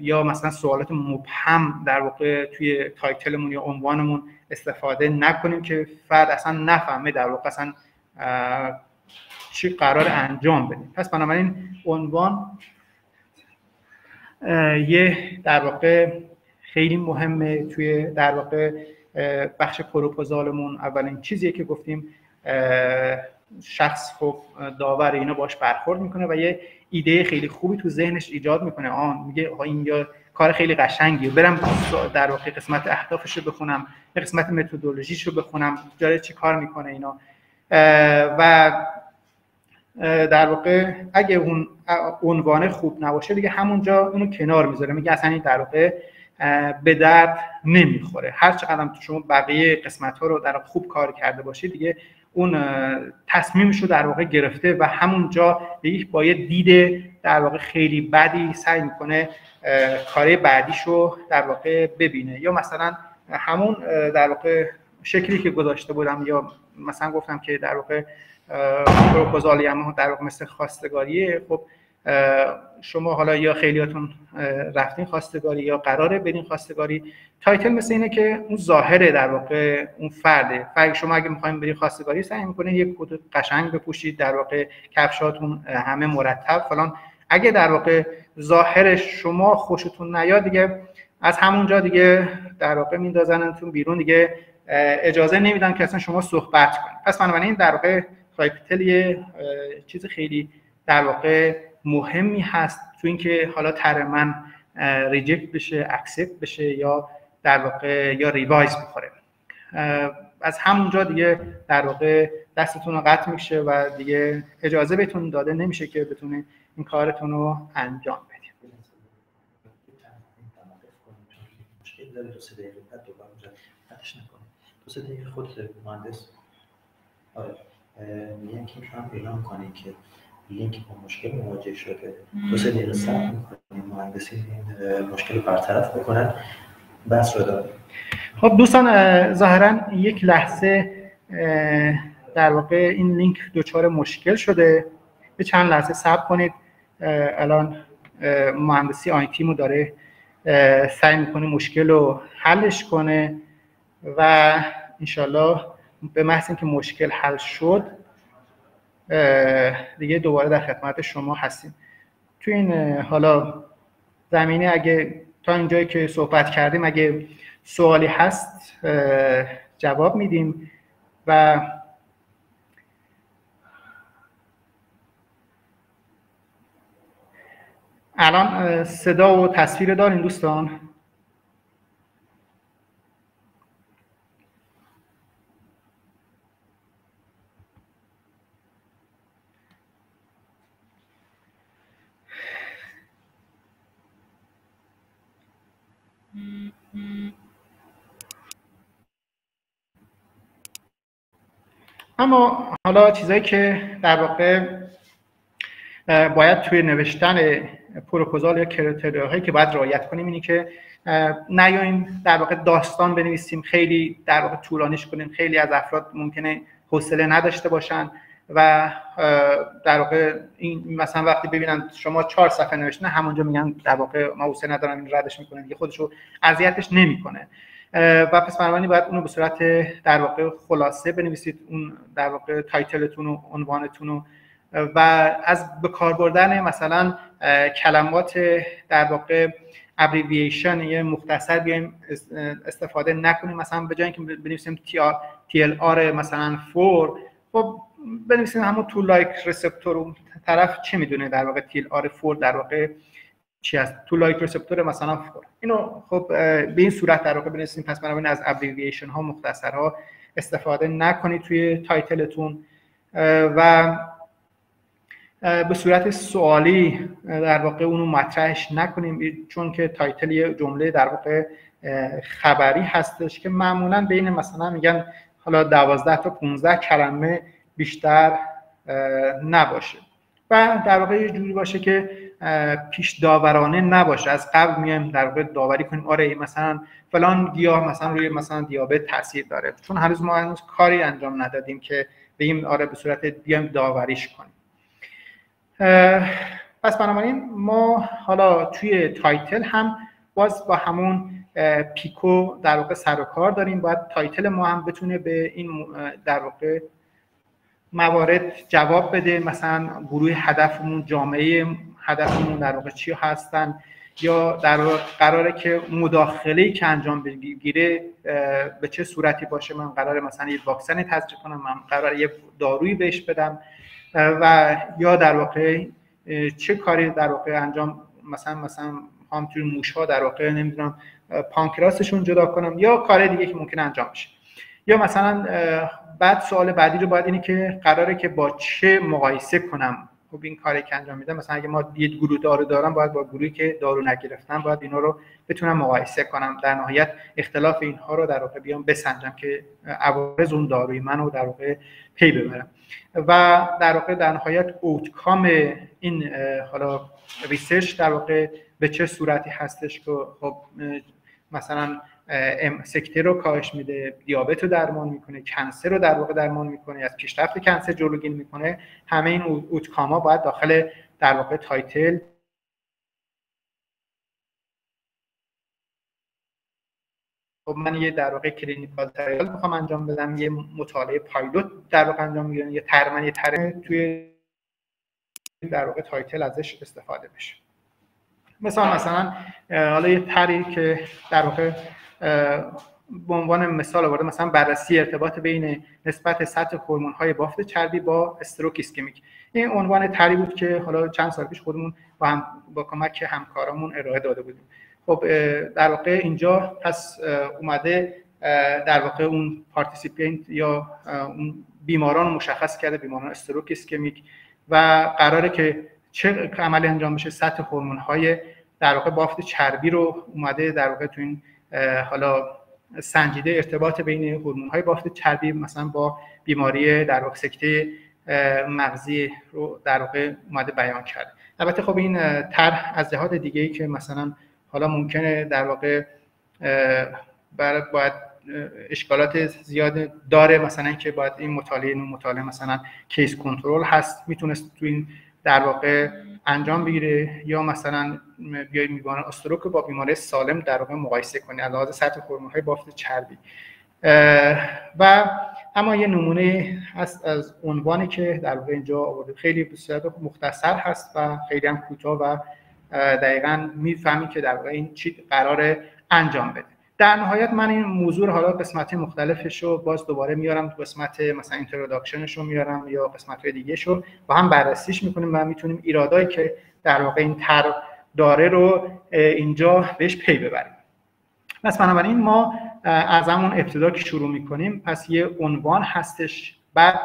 یا مثلا سوالات مبهم در واقع توی تایتلمون یا عنوانمون استفاده نکنیم که فرد اصلا نفهمه در واقع اصلا چی قرار انجام بدیم. پس بنابراین عنوان یه در واقع خیلی مهمه توی در واقع بخش پروپوزالمون. اولین چیزیه که گفتیم شخص خب داور اینا باش برخورد می‌کنه و یه ایده خیلی خوبی تو ذهنش ایجاد می‌کنه. آن میگه این یا کار خیلی قشنگیه. برم در واقع قسمت اهدافش رو بخونم قسمت متدولوژیش رو بخونم جاره چی کار می‌کنه اینا. و در واقع اگه اون عنوان خوب نباشه دیگه همونجا اونو کنار می‌ذاره. میگه اصلا این در واقع به درد نمی‌خوره. هر چقدر تو شما بقیه قسمت ها رو در خوب کار کرده باشید دیگه اون تصمیمش رو در واقع گرفته و همونجا با یه دید در واقع خیلی بدی سعی می‌کنه کاره بعدیش رو در واقع ببینه. یا مثلا همون در واقع شکلی که گذاشته بودم یا مثلا گفتم که در واقع پروپوزالی هم در واقع مثل خواستگاریه خب شما حالا یا خیلیاتون رفتین خواستگاری یا قراره برین خواستگاری. title مثل اینه که اون ظاهره در واقع اون فرده. فرق شما اگه می‌خوایم برین خواستگاری سعی می‌کنین یک کت قشنگ بپوشید. در واقع کفشاتون همه مرتب. فلان. اگه در واقع ظاهر شما خوشتون نیاد دیگه از همونجا دیگه در واقع میندازنتون بیرون. دیگه اجازه نمیدن که اصلا شما صحبت کنید. پس بنابراین در واقع title یه چیز خیلی در واقع مهمی هست تو اینکه حالا طرح من reject بشه accept بشه یا در واقع یا revise بخوره. از همونجا دیگه در واقع دستتون رو قطع میشه و دیگه اجازه بهتون داده نمیشه که بتونه این کارتون رو انجام بدید خود مهندس. آره. میگن که هم اعلام کنید که لینک با مشکل مواجه شده. دو سه دقیقه صبر می‌کنیم مهندسی مشکل برطرف بکنن. بس رو داریم. خب دوستان ظاهرا یک لحظه در واقع این لینک دچار مشکل شده. به چند لحظه صبر کنید. الان مهندسی آی تیمو داره سعی می‌کنه مشکل رو حلش کنه و انشالله به محض اینکه مشکل حل شد دیگه دوباره در خدمت شما هستیم. تو این حالا زمینه اگه تا اینجایی که صحبت کردیم اگه سوالی هست جواب میدیم و الان صدا و تصویر دارین دوستان؟ اما حالا چیزایی که در واقع باید توی نوشتن پروپوزال یا هایی که باید رعایت کنیم اینی که نیایم در واقع داستان بنویسیم خیلی در واقع طولانیش کنیم خیلی از افراد ممکنه حوصله نداشته باشن. و در واقع این مثلا وقتی ببینن شما چهار صفحه نوشتن همونجا میگن در واقع ما حوصله ندارم این ردش می‌کنه دیگه خودشو اذیتش نمی‌کنه. و پس بنابراین باید اونو به صورت در واقع خلاصه بنویسید اون در واقع title تون و عنوانتون و و از به کار بردن مثلا کلمات در واقع abbreviation یه مختصر بیایم استفاده نکنیم. مثلا به جای اینکه بنویسیم TLR مثلا four خب بنویسیم همون toll-like receptor طرف چه می‌دونه در واقع TLR four در واقع چی هست؟ toll-like receptor مثلا four اینو خب به این صورت در واقع بنویسیم. پس بنابراین از abbreviation ها مختصرها استفاده نکنید توی title تون. و به صورت سوالی در واقع اونو مطرحش نکنیم چون که title یه جمله در واقع خبری هستش که معمولا بین مثلا میگن حالا 12 تا 15 کلمه بیشتر نباشه. و در واقع یه جوری باشه که پیش‌داورانه نباشه. از قبل میایم در واقع داوری کنیم. آره مثلا فلان گیاه مثلا روی مثلا دیابت تاثیر داره. چون هنوز ما هنوز کاری انجام ندادیم که بگیم آره به صورت بیایم داوریش کنیم. پس بنابراین ما حالا توی title هم باز با همون PICO در واقع سر و کار داریم. باید title ما هم بتونه به این در واقع موارد جواب بده. مثلا گروه هدفمون جامعه هدفمون در واقع چی هستن؟ یا در قراره که مداخله که انجام بگیره به چه صورتی باشه؟ من قرار مثلا یه واکسن تزریق کنم من قرار یه دارویی بهش بدم. و یا در واقع چه کاری در واقع انجام مثلا مثلا هم توی موش ها در واقع نمی‌دونم پانکراسشون جدا کنم یا کار دیگه که ممکن انجام بشه. یا مثلا بعد سوال بعدی رو باید اینه که قراره که با چه مقایسه کنم. خب این کاری که انجام میدم مثلا اگه ما یه گروه دارو دارم باید با گروهی که دارو نگرفتن باید اینا رو بتونم مقایسه کنم. در نهایت اختلاف اینها رو در واقع بیام بسنجم که عوارض اون داروی منو در واقع پی ببرم. و در واقع در نهایت اوتکام این حالا research در واقع به چه صورتی هستش که خب مثلا سکته رو کاهش میده دیابت رو درمان می‌کنه cancer رو در واقع درمان می‌کنه از پیشرفت cancer جلوگیری می‌کنه. همه این outcome ا باید داخل در واقع title خب من یه در واقع clinical trial می‌خوام انجام بدم یه مطالعه پایلوت در واقع انجام می‌گیرم یه ترم یه ترم توی در واقع title ازش استفاده بشه. مثلا مثلا حالا یه طرحی که در واقع به عنوان مثال آورده مثلا بررسی ارتباط بین نسبت سطح هورمون های بافت چربی با stroke ischemic این عنوان طرحی بود که حالا چند سال پیش خودمون با هم با کمک همکارامون ارائه داده بودیم. خب در واقع اینجا پس اومده در واقع اون participant یا اون بیماران رو مشخص کرده بیماران stroke ischemic و قراره که چه عملی انجام بشه. سطح هورمون های در واقع بافت چربی رو اومده در واقع تو این حالا سنجیده ارتباط بین هورمون های بافت چربی مثلا با بیماری در واقع سکته مغزی رو در واقع اومده بیان کرده البته خب این طرح از جهات دیگه ای که مثلا حالا ممکنه در واقع باید اشکالات زیاد داره مثلا که باید این مطالعه این مطالعه مثلا case control هست می‌تونست تو این در واقع انجام بگیره یا مثلا بیای بیماران stroke با بیماری سالم در واقع مقایسه کنی از سطح هورمون های بافت چربی. و اما یه نمونه هست از عنوانی که در واقع اینجا آورده خیلی صورت مختصر هست و خیلی هم کوتاه و دقیقا می‌فهمی که در واقع این چی قرار انجام بده. در نهایت من این موضوع رو حالا قسمت مختلفش رو باز دوباره میارم تو قسمت مثلا introduction ش رو میارم یا قسمت های دیگه رو با هم بررسیش می‌کنیم و می‌تونیم ایرادایی که در واقع این طرح داره رو اینجا بهش پی ببریم. پس بنابراین ما از همون ابتدا که شروع می‌کنیم پس یه عنوان هستش. بعد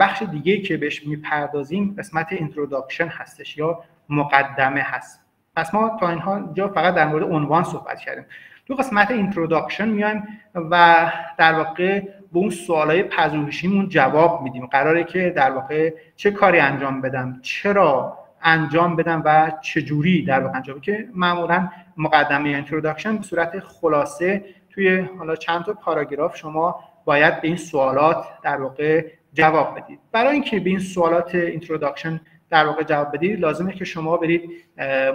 بخش دیگه که بهش می‌پردازیم قسمت introduction هستش یا مقدمه هست. پس ما تا اینها جا فقط در مورد عنوان صحبت کردیم. تو قسمت introduction میایم و در واقع به اون سوالای پژوهشیمون جواب میدیم. قراره که در واقع چه کاری انجام بدم چرا انجام بدم و چجوری در واقع انجام که معمولا مقدمه introduction به صورت خلاصه توی حالا چند تا پاراگراف شما باید به این سوالات در واقع جواب بدید. برای اینکه به این سوالات introduction در واقع جواب بدید لازمه که شما برید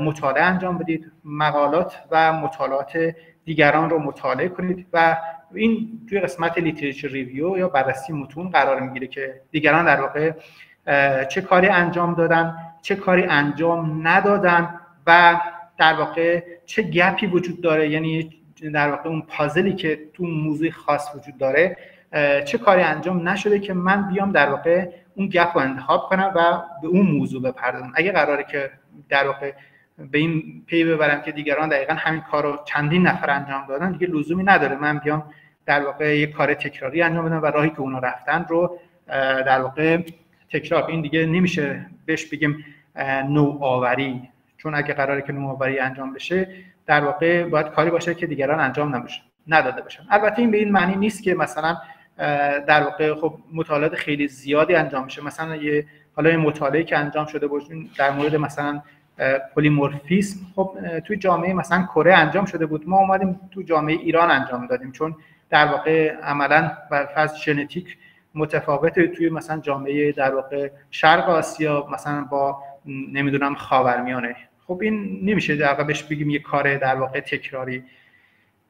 مطالعه انجام بدید مقالات و مطالعات دیگران رو مطالعه کنید و این توی قسمت literature review یا بررسی متون قرار می‌گیره که دیگران در واقع چه کاری انجام دادن چه کاری انجام ندادن و در واقع چه گپی وجود داره یعنی در واقع اون پازلی که تو موضوع خاص وجود داره چه کاری انجام نشده که من بیام در واقع اون گپ رو انتخاب کنم و به اون موضوع بپردازم. اگه قراره که در واقع به این پی ببرم که دیگران دقیقا همین کار رو چندین نفر انجام دادن دیگه لزومی نداره. من بیام در واقع یک کار تکراری انجام بدم و راهی که اونا رفتن رو در واقع تکرار. این دیگه نمیشه بهش بگیم نوآوری. چون اگه قراره که نوآوری انجام بشه در واقع باید کاری باشه که دیگران انجام نباشه نداده باشن. البته این به این معنی نیست که مثلا در واقع خب مطالعات خیلی زیادی انجام میشه. مثلا یه حالا یه مطالعه که انجام شده باشه در مورد مثلا پلیمورفیسم. خب توی جامعه مثلا کره انجام شده بود. ما اومدیم تو جامعه ایران انجام دادیم. چون در واقع عملا بر فرض ژنتیک متفاوت توی مثلا جامعه در واقع شرق آسیا مثلا با نمی‌دونم خاورمیانه. خب این نمیشه در واقع بهش بگیم یه کار در واقع تکراری.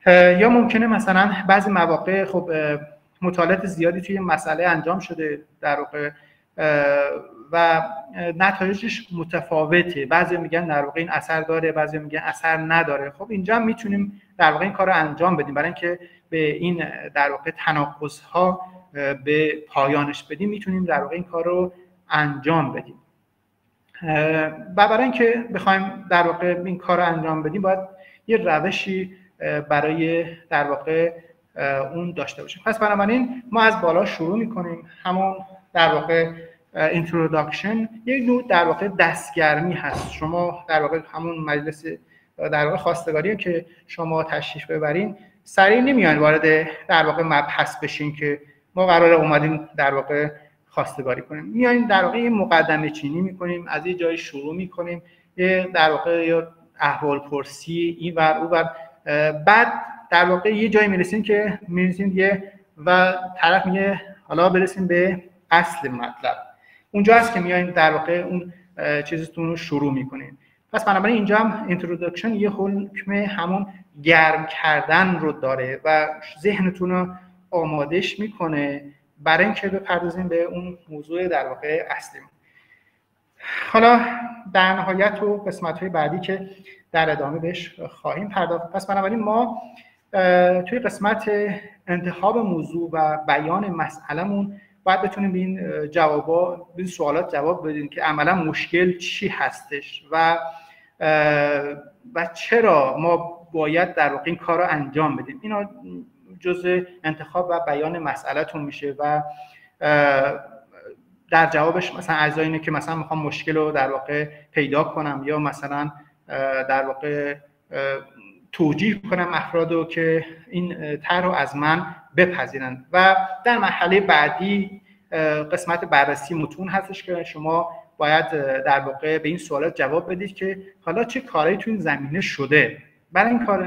یا ممکنه مثلا بعضی مواقع خب مطالعات زیادی توی مسئله انجام شده. در واقع و نتایجش متفاوته. بعضی میگن در واقع این اثر داره بعضی میگن اثر نداره. خب اینجا می‌تونیم در واقع این کار رو انجام بدیم برای اینکه به این در واقع تناقض ها به پایانش بدیم می‌تونیم در واقع این کار رو انجام بدیم. و برای اینکه بخوایم در واقع این کار رو انجام بدیم باید یه روشی برای در واقع اون داشته باشیم. پس بنابراین ما از بالا شروع می‌کنیم. همون در واقع introduction یک نوع در واقع دستگرمی هست. شما در واقع همون مجلس در واقع خواستگاری که شما تشریف ببرین. سریع نمیان وارد در واقع مبحث بشین که ما قرار اومدیم در واقع خواستگاری کنیم. میایم در واقع یه مقدمه چینی می‌کنیم از یه جای شروع می‌کنیم. یه در واقع یا احوال پرسی این ور او ور. بعد در واقع یه جایی می‌رسیم که می‌رسیم یه و طرف میگه حالا برسیم به اصل مطلب. اونجا هست که میایم در واقع اون چیزتون رو شروع می‌کنیم پس بنابراین اینجا هم introduction یه حکم همون گرم کردن رو داره و ذهنتون رو آمادش می‌کنه برای اینکه بپردازیم به اون موضوع در واقع اصلی. حالا در نهایت و قسمت های بعدی که در ادامه بهش خواهیم پرداخت. پس بنابراین ما توی قسمت انتخاب موضوع و بیان مسئلهمون باید بتونیم به این جوابا به این سوالات جواب بدیم که عملا مشکل چی هستش و و چرا ما باید در واقع این کار رو انجام بدیم. اینا جزء انتخاب و بیان مسئلهتون میشه و در جوابش مثلا اجزای اینه که مثلا می‌خوام مشکل رو در واقع پیدا کنم یا مثلا در واقع توجیه کنم افراد رو که این طرح رو از من بپذیرند. و در مرحله بعدی قسمت بررسی متون هستش که شما باید در واقع به این سوالات جواب بدید که حالا چه کاری تو این زمینه شده. برای این کار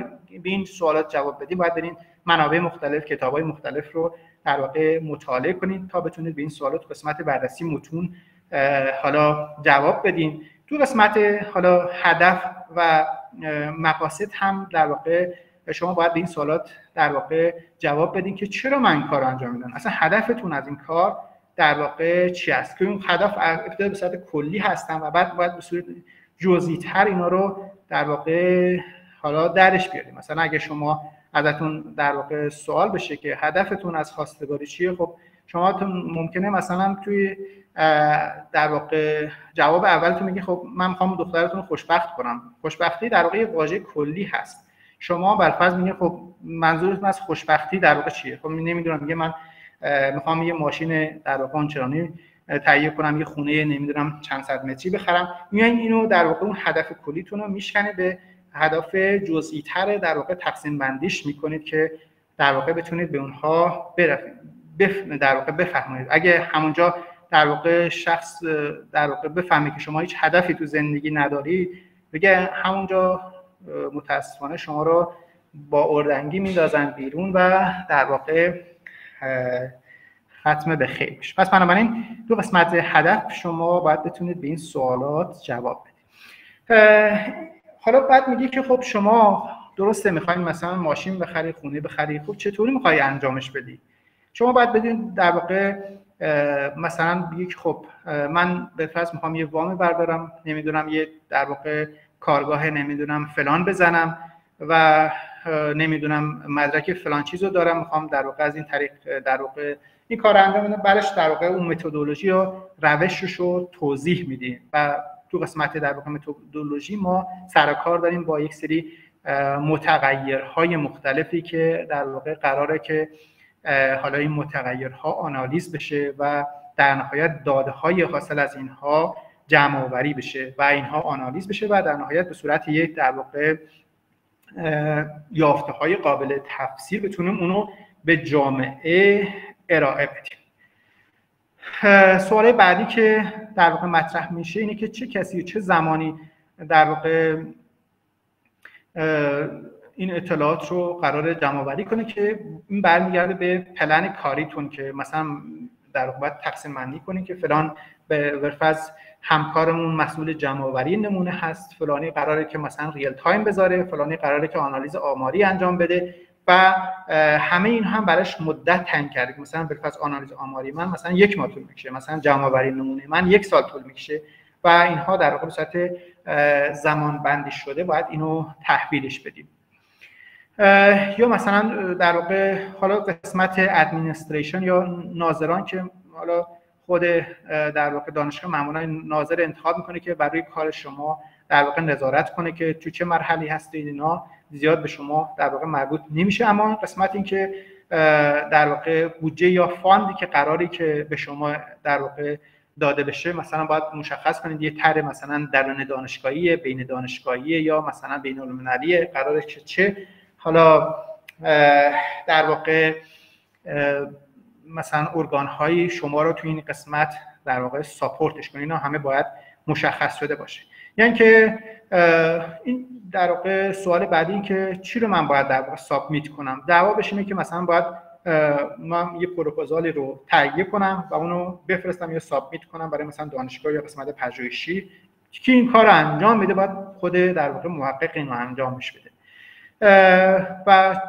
به این سوالات جواب بدید باید برین منابع مختلف کتاب های مختلف رو در واقع مطالعه کنید تا بتونید به این سوالات قسمت بررسی متون حالا جواب بدین. تو قسمت حالا هدف و مقاصد هم در واقع شما باید به این سوالات در واقع جواب بدین که چرا من کار انجام میدم؟ اصلا هدفتون از این کار در واقع چی است؟ که اون هدف ابتدا به صورت کلی هستن و بعد باید به صورت جزئی تر اینا رو در واقع حالا درش بیاریم. مثلا اگه شما ازتون در واقع سوال بشه که هدفتون از خواستگاری چیه خب شما ممکنه مثلا توی در واقع جواب اولتون میگه خب من می‌خوام دخترتون رو خوشبخت کنم. خوشبختی در واقع واژه کلی هست. شما بر فرض میگه خب منظورتون از خوشبختی در واقع چیه؟ خب نمی‌دونم میگه من می‌خوام یه ماشین در واقع اونچنانی تهیه کنم یه خونه نمی‌دونم چند صد متری بخرم. میایین اینو در واقع اون هدف کلیتون رو میشکنه به هدف جزئی تر در واقع تقسیم بندیش می‌کنید که در واقع بتونید به اونها بف... در واقع بفهمید اگه همونجا در واقع شخص در واقع بفهمه که شما هیچ هدفی تو زندگی نداری بگه همونجا متاسفانه شما رو با اردنگی میندازن بیرون و در واقع ختم به خیر بشه پس بنابراین دو قسمت هدف شما باید بتونید به این سوالات جواب بدید. حالا بعد میگی که خب شما درسته می‌خواین مثلا ماشین بخری خونه بخری خب چطوری می‌خوای انجامش بدی؟ شما باید بدین در واقع مثلا که خب من به فرض می‌خوام یه وام بردارم نمی‌دونم یه در واقع کارگاه نمی‌دونم فلان بزنم و نمی‌دونم مدرک فلان چیز رو دارم می‌خوام در واقع از این طریق در واقع این کار انجام بدم. برش در واقع اون متدولوژی و روشش رو توضیح میدیم و تو قسمت در واقع متدولوژی ما سر کار داریم با یک سری متغیرهای مختلفی که در واقع قراره که حالا این متغیرها آنالیز بشه و در نهایت داده های حاصل از اینها جمع آوری بشه و اینها آنالیز بشه و در نهایت به صورت یک در واقع یافته های قابل تفسیر بتونیم اونو به جامعه ارائه بدیم. سوال بعدی که در واقع مطرح میشه اینه که چه کسی و چه زمانی در واقع این اطلاعات رو قرار جمع آوری کنه که این برمیگرده به پلن کاریتون که مثلا در واقع تقسیم بندی کنید که فلان بالفرض همکارمون مسئول جمع آوری نمونه هست فلانی قراره که مثلا real time بذاره فلانی قراره که آنالیز آماری انجام بده و همه این هم براش مدت تعیین کردیم مثلا بالفرض آنالیز آماری من مثلا یک ماه طول می‌کشه مثلا جمع آوری نمونه من یک سال طول می‌کشه و اینها در واقع به زمان بندی شده باید اینو تحویلش بدیم. یا مثلا در واقع حالا قسمت administration یا ناظران که حالا خود در واقع دانشگاه معمولا ناظر انتخاب می‌کنه که برای کار شما در واقع نظارت کنه که تو چه مرحله هستید اینا زیاد به شما در واقع مربوط نمیشه. اما قسمت این که در واقع بودجه یا fund ی که قراری که به شما در واقع داده بشه مثلا باید مشخص کنید یه طرح مثلا درون دانشگاهی بین دانشگاهی یا مثلا بین المللی قراره که چه حالا در واقع مثلا ارگان های شما رو تو این قسمت در واقع ساپورتش کنید اینا همه باید مشخص شده باشه. یعنی که این در واقع سوال بعدی این که چی رو من باید در واقع سابمیت کنم؟ جوابش اینه که مثلا باید من یه پروپوزالی رو تهیه کنم و اونو بفرستم یا سابمیت کنم برای مثلا دانشگاه یا قسمت پژوهشی. که این کار رو انجام بده باید خود در واقع محقق اینو انجامش بده. و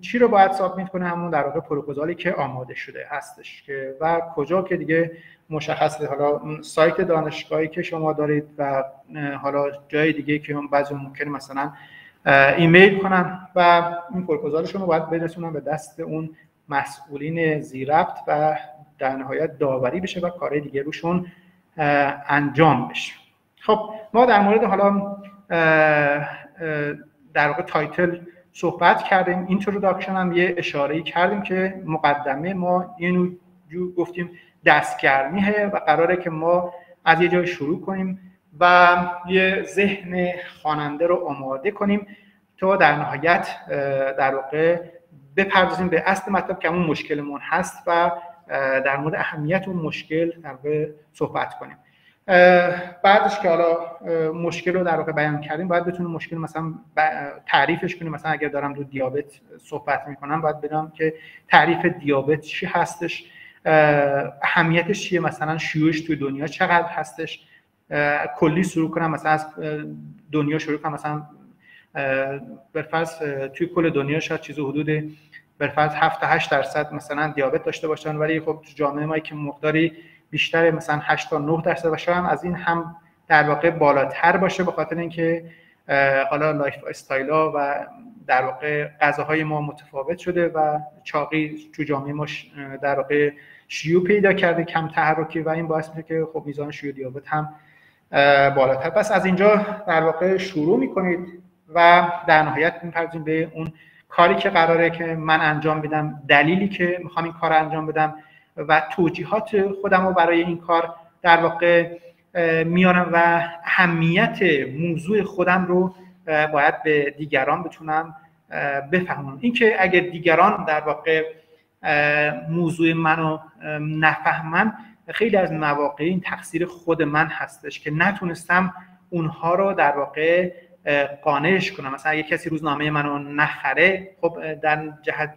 چی رو باید سابمیت کنه همون در واقع پروپوزالی که آماده شده هستش که و کجا که دیگه مشخصه. حالا سایت دانشگاهی که شما دارید و حالا جای دیگه که هم بعضی ممکنه مثلا ایمیل کنن و این پروپوزالشون رو باید برسونن به دست اون مسئولین زیربط و در نهایت داوری بشه و کارهای دیگه روشون انجام بشه. خب ما در مورد حالا در واقع title صحبت کردیم. introduction هم یه اشاره کردیم که مقدمه ما اینو گفتیم دستگرمیه و قراره که ما از یه جای شروع کنیم و یه ذهن خواننده رو آماده کنیم تا در نهایت در واقع بپردازیم به اصل مطلب که همون مشکلمون هست و در مورد اهمیت اون مشکل در صحبت کنیم. بعدش که حالا مشکل رو در واقع بیان کردیم باید بتونیم مشکل مثلا تعریفش کنیم. مثلا اگر دارم رو دیابت صحبت می‌کنم باید بدونم که تعریف دیابت چی هستش اهمیتش چیه مثلا شیوعش توی دنیا چقدر هستش. کلی شروع کنم مثلا از دنیا شروع کنم مثلا برفرض توی کل دنیا شاید چیز حدود برفرض 7 8 درصد مثلا دیابت داشته باشن ولی خب جامعه ما که مقداری بیشتر مثلا 8 تا 9 درصد و شاید از این هم در واقع بالاتر باشه به خاطر اینکه حالا lifestyle ها و در واقع غذاهای ما متفاوت شده و چاقی تو جامعه ما در واقع شیوع پیدا کرده کم تحرکی و این باعث میشه که خب میزان شیوع دیابت هم بالاتر. پس از اینجا در واقع شروع می‌کنید و در نهایت می‌پردازیم به اون کاری که قراره که من انجام بدم دلیلی که می‌خوام این کار انجام بدم. و توجیهات خودم رو برای این کار در واقع میارم و اهمیت موضوع خودم رو باید به دیگران بتونم بفهمونم اینکه اگر دیگران در واقع موضوع منو نفهمن خیلی از مواقع این تقصیر خود من هستش که نتونستم اونها رو در واقع قانعش کنم. مثلا اگه کسی روزنامه منو نخره خب در جهت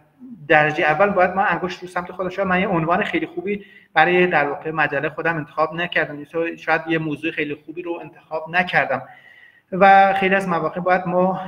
درجه اول باید ما انگشت رو سمت خودش من یه عنوان خیلی خوبی برای در واقع مجله خودم انتخاب نکردم. شاید یه موضوع خیلی خوبی رو انتخاب نکردم. و خیلی از مواقع باید ما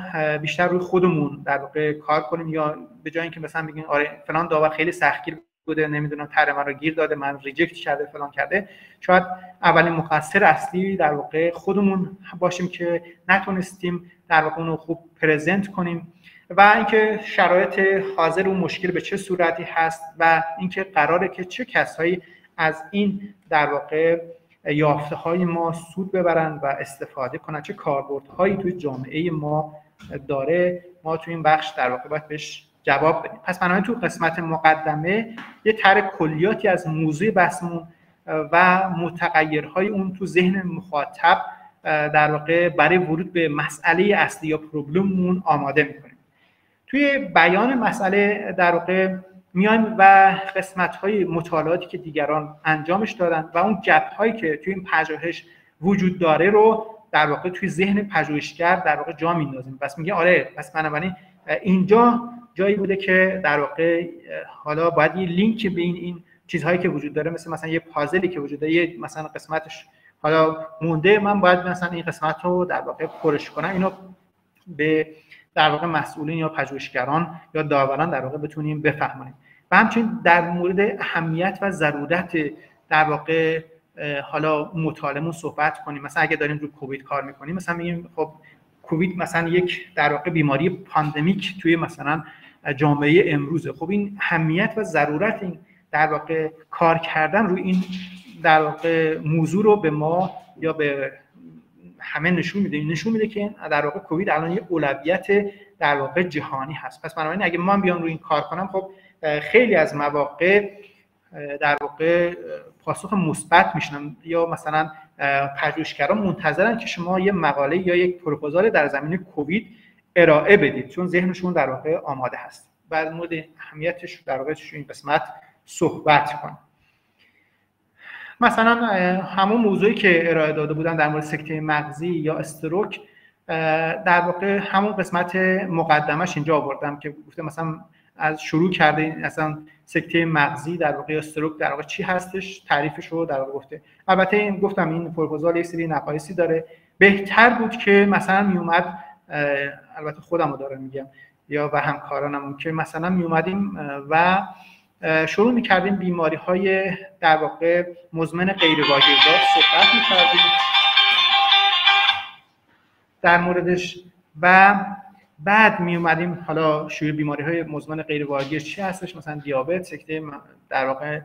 بیشتر روی خودمون در واقع کار کنیم یا به جای اینکه مثلا بگیم آره فلان داور خیلی سختگیر بوده نمی‌دونم تر من رو گیر داده من ریجکت کرده فلان کرده. شاید اولین مقصر اصلی در واقع خودمون باشیم که نتونستیم در واقع اونو خوب پرزنت کنیم. و اینکه شرایط حاضر اون مشکل به چه صورتی هست و اینکه قراره که چه کسایی از این در واقع یافته های ما سود ببرن و استفاده کنن چه کاربردهایی توی جامعه ما داره ما توی این بخش در واقع باید بهش جواب بدیم. پس بنابراین تو قسمت مقدمه یه طرح کلیاتی از موضوع بحثمون و متغیرهای اون تو ذهن مخاطب در واقع برای ورود به مسئله اصلی یا پروبلممون آماده می‌کنیم. توی بیان مسئله در واقع میایم و قسمت های مطالعاتی که دیگران انجامش دادن و اون گپ هایی که توی این پژوهش وجود داره رو در واقع توی ذهن پژوهشگر در واقع جا میندازیم پس میگه آره پس بنابراین اینجا جایی بوده که در واقع حالا باید یه لینک بین این چیزهایی که وجود داره مثل مثلا یه پازلی که وجود داره یه مثلا قسمتش حالا مونده من باید مثلا این قسمت رو در واقع پرش کنم اینو به در واقع مسئولین یا پژوهشگران یا داوران در واقع بتونیم بفهمیم و همچنین در مورد اهمیت و ضرورت در واقع حالا مطالعه صحبت کنیم. مثلا اگه داریم رو کووید کار می‌کنیم مثلا میگیم خب کووید مثلا یک در واقع بیماری پاندمیک توی مثلا جامعه امروزه. خب این اهمیت و ضرورت این در واقع کار کردن روی این در واقع موضوع رو به ما یا به همه نشون میده. نشون میده که در واقع کووید الان یه اولویت در واقع جهانی هست. پس بنابراین اگه من بیام روی این کار کنم خب خیلی از مواقع در واقع پاسخ مثبت میشنم. یا مثلا پژوهشگران منتظرن که شما یه مقاله یا یک پروپوزال در زمینه کووید ارائه بدید. چون ذهنشون در واقع آماده هست. بعد مورد اهمیتش در واقع این قسمت صحبت کنم مثلا همون موضوعی که ارائه داده بودن در مورد سکته مغزی یا استروک در واقع همون قسمت مقدمش اینجا آوردم که گفته مثلا از شروع کرده اصلا سکته مغزی در واقع استروک در واقع چی هستش تعریفش رو در واقع گفته. البته این گفتم این پروپوزال یک سری نقایصی داره. بهتر بود که مثلا می اومد البته خودم رو دارم میگم یا و همکارانم که مثلا می اومدیم و شروع می‌کردیم بیماری های در واقع مزمن غیر واگیردار صحبت می‌کردیم در موردش و بعد می اومدیم حالا شروع بیماری های مزمن غیر واگیر چی هستش؟ مثلا دیابت سکته در واقع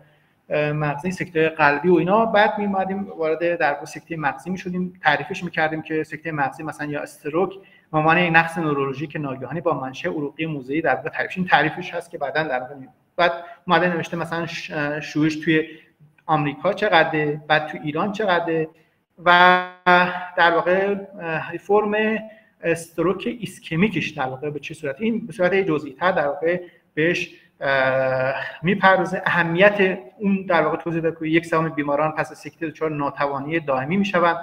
مغزی سکته قلبی و اینا. بعد می اومدیم وارد در سکته مغزی می شدیم تعریفش می کردیم که سکته مغزی مثلا یا استروک یک نقص نورولوژیک ناگهانی با منشأ عروقی موضعی در واقع تعریفش. تعریفش هست که بعدا در واقع بعد اومده نوشته مثلا شویش توی آمریکا چقدر بعد تو ایران چقدر و در واقع فرم استروک ایسکمیکش در واقع به چه صورت؟ این به صورت جزئی تر در واقع بهش می‌پردازه. اهمیت اون در واقع توضیح داد که یک سوم بیماران پس از سکته دچار ناتوانی دائمی می‌شوند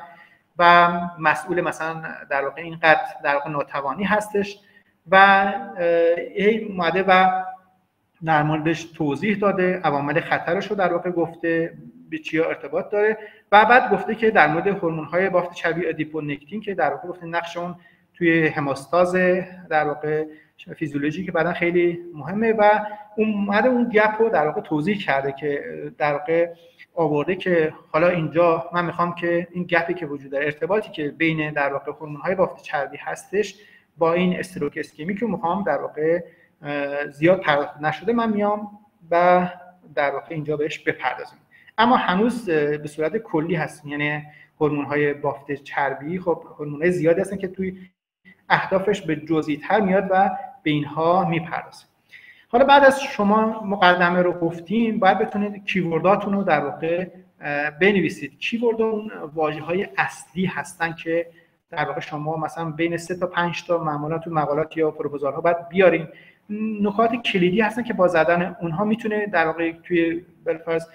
و مسئول مثلا در واقع این قد در واقع ناتوانی هستش و این اومده و در موردش توضیح داده عوامل خطرش رو در واقع گفته به چیا ارتباط داره و بعد گفته که در مورد هورمون های بافت چربی ادیپونکتین که در واقع گفته نقش اون توی هماستاز در واقع فیزیولوژی که بعدا خیلی مهمه و اومده اون گپ رو در واقع توضیح کرده که در واقع آورده که حالا اینجا من می‌خوام که این گپی که وجود داره ارتباطی که بین در واقع هورمون های بافت چربی هستش با این استروک اسکمی که می‌خوام در واقع زیاد پرداخت نشده من میام و در واقع اینجا بهش بپردازیم. اما هنوز به صورت کلی هست یعنی هورمون های بافت چربی خب هورمون های زیادی هستن که توی اهدافش به جزئی تر میاد و به اینها می‌پردازه حالا بعد از شما مقدمه رو گفتیم باید بتونید کیورداتون رو در واقع بنویسید. کیورد اون واژه های اصلی هستن که در واقع شما مثلا بین سه تا پنج تا معمولا تو مقالات یا پروپوزال ها باید بیارین. نکات کلیدی هستن که با زدن اونها می‌تونه در واقع توی بلفرض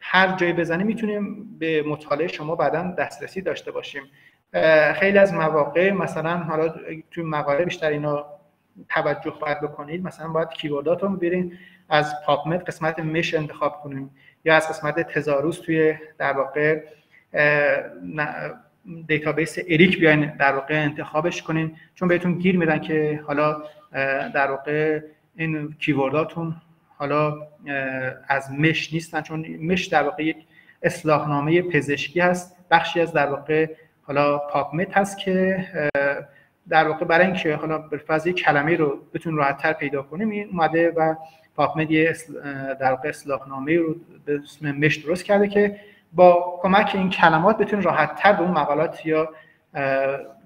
هر جایی بزنه می‌تونیم به مطالعه شما بعدا دسترسی داشته باشیم. خیلی از مواقع مثلا حالا توی مقاله بیشتر اینا توجه باید بکنید مثلا باید keyword اتون برین از PubMed قسمت MeSH انتخاب کنیم یا از قسمت thesaurus توی در واقع database ERIC بیاین در واقع انتخابش کنین. چون بهتون گیر میدن که حالا در واقع این کیورداتون حالا از مش نیستن چون مش در واقع یک اصلاحنامه پزشکی هست. بخشی از در واقع حالا پاپمت هست که در واقع برای اینکه حالا بالفرض کلمه رو بتون راحتتر پیدا کنیم این اومده و پاپمت یه در واقع اصلاحنامه رو به اسم مش درست کرده که با کمک این کلمات بتونید راحتتر به اون مقالات یا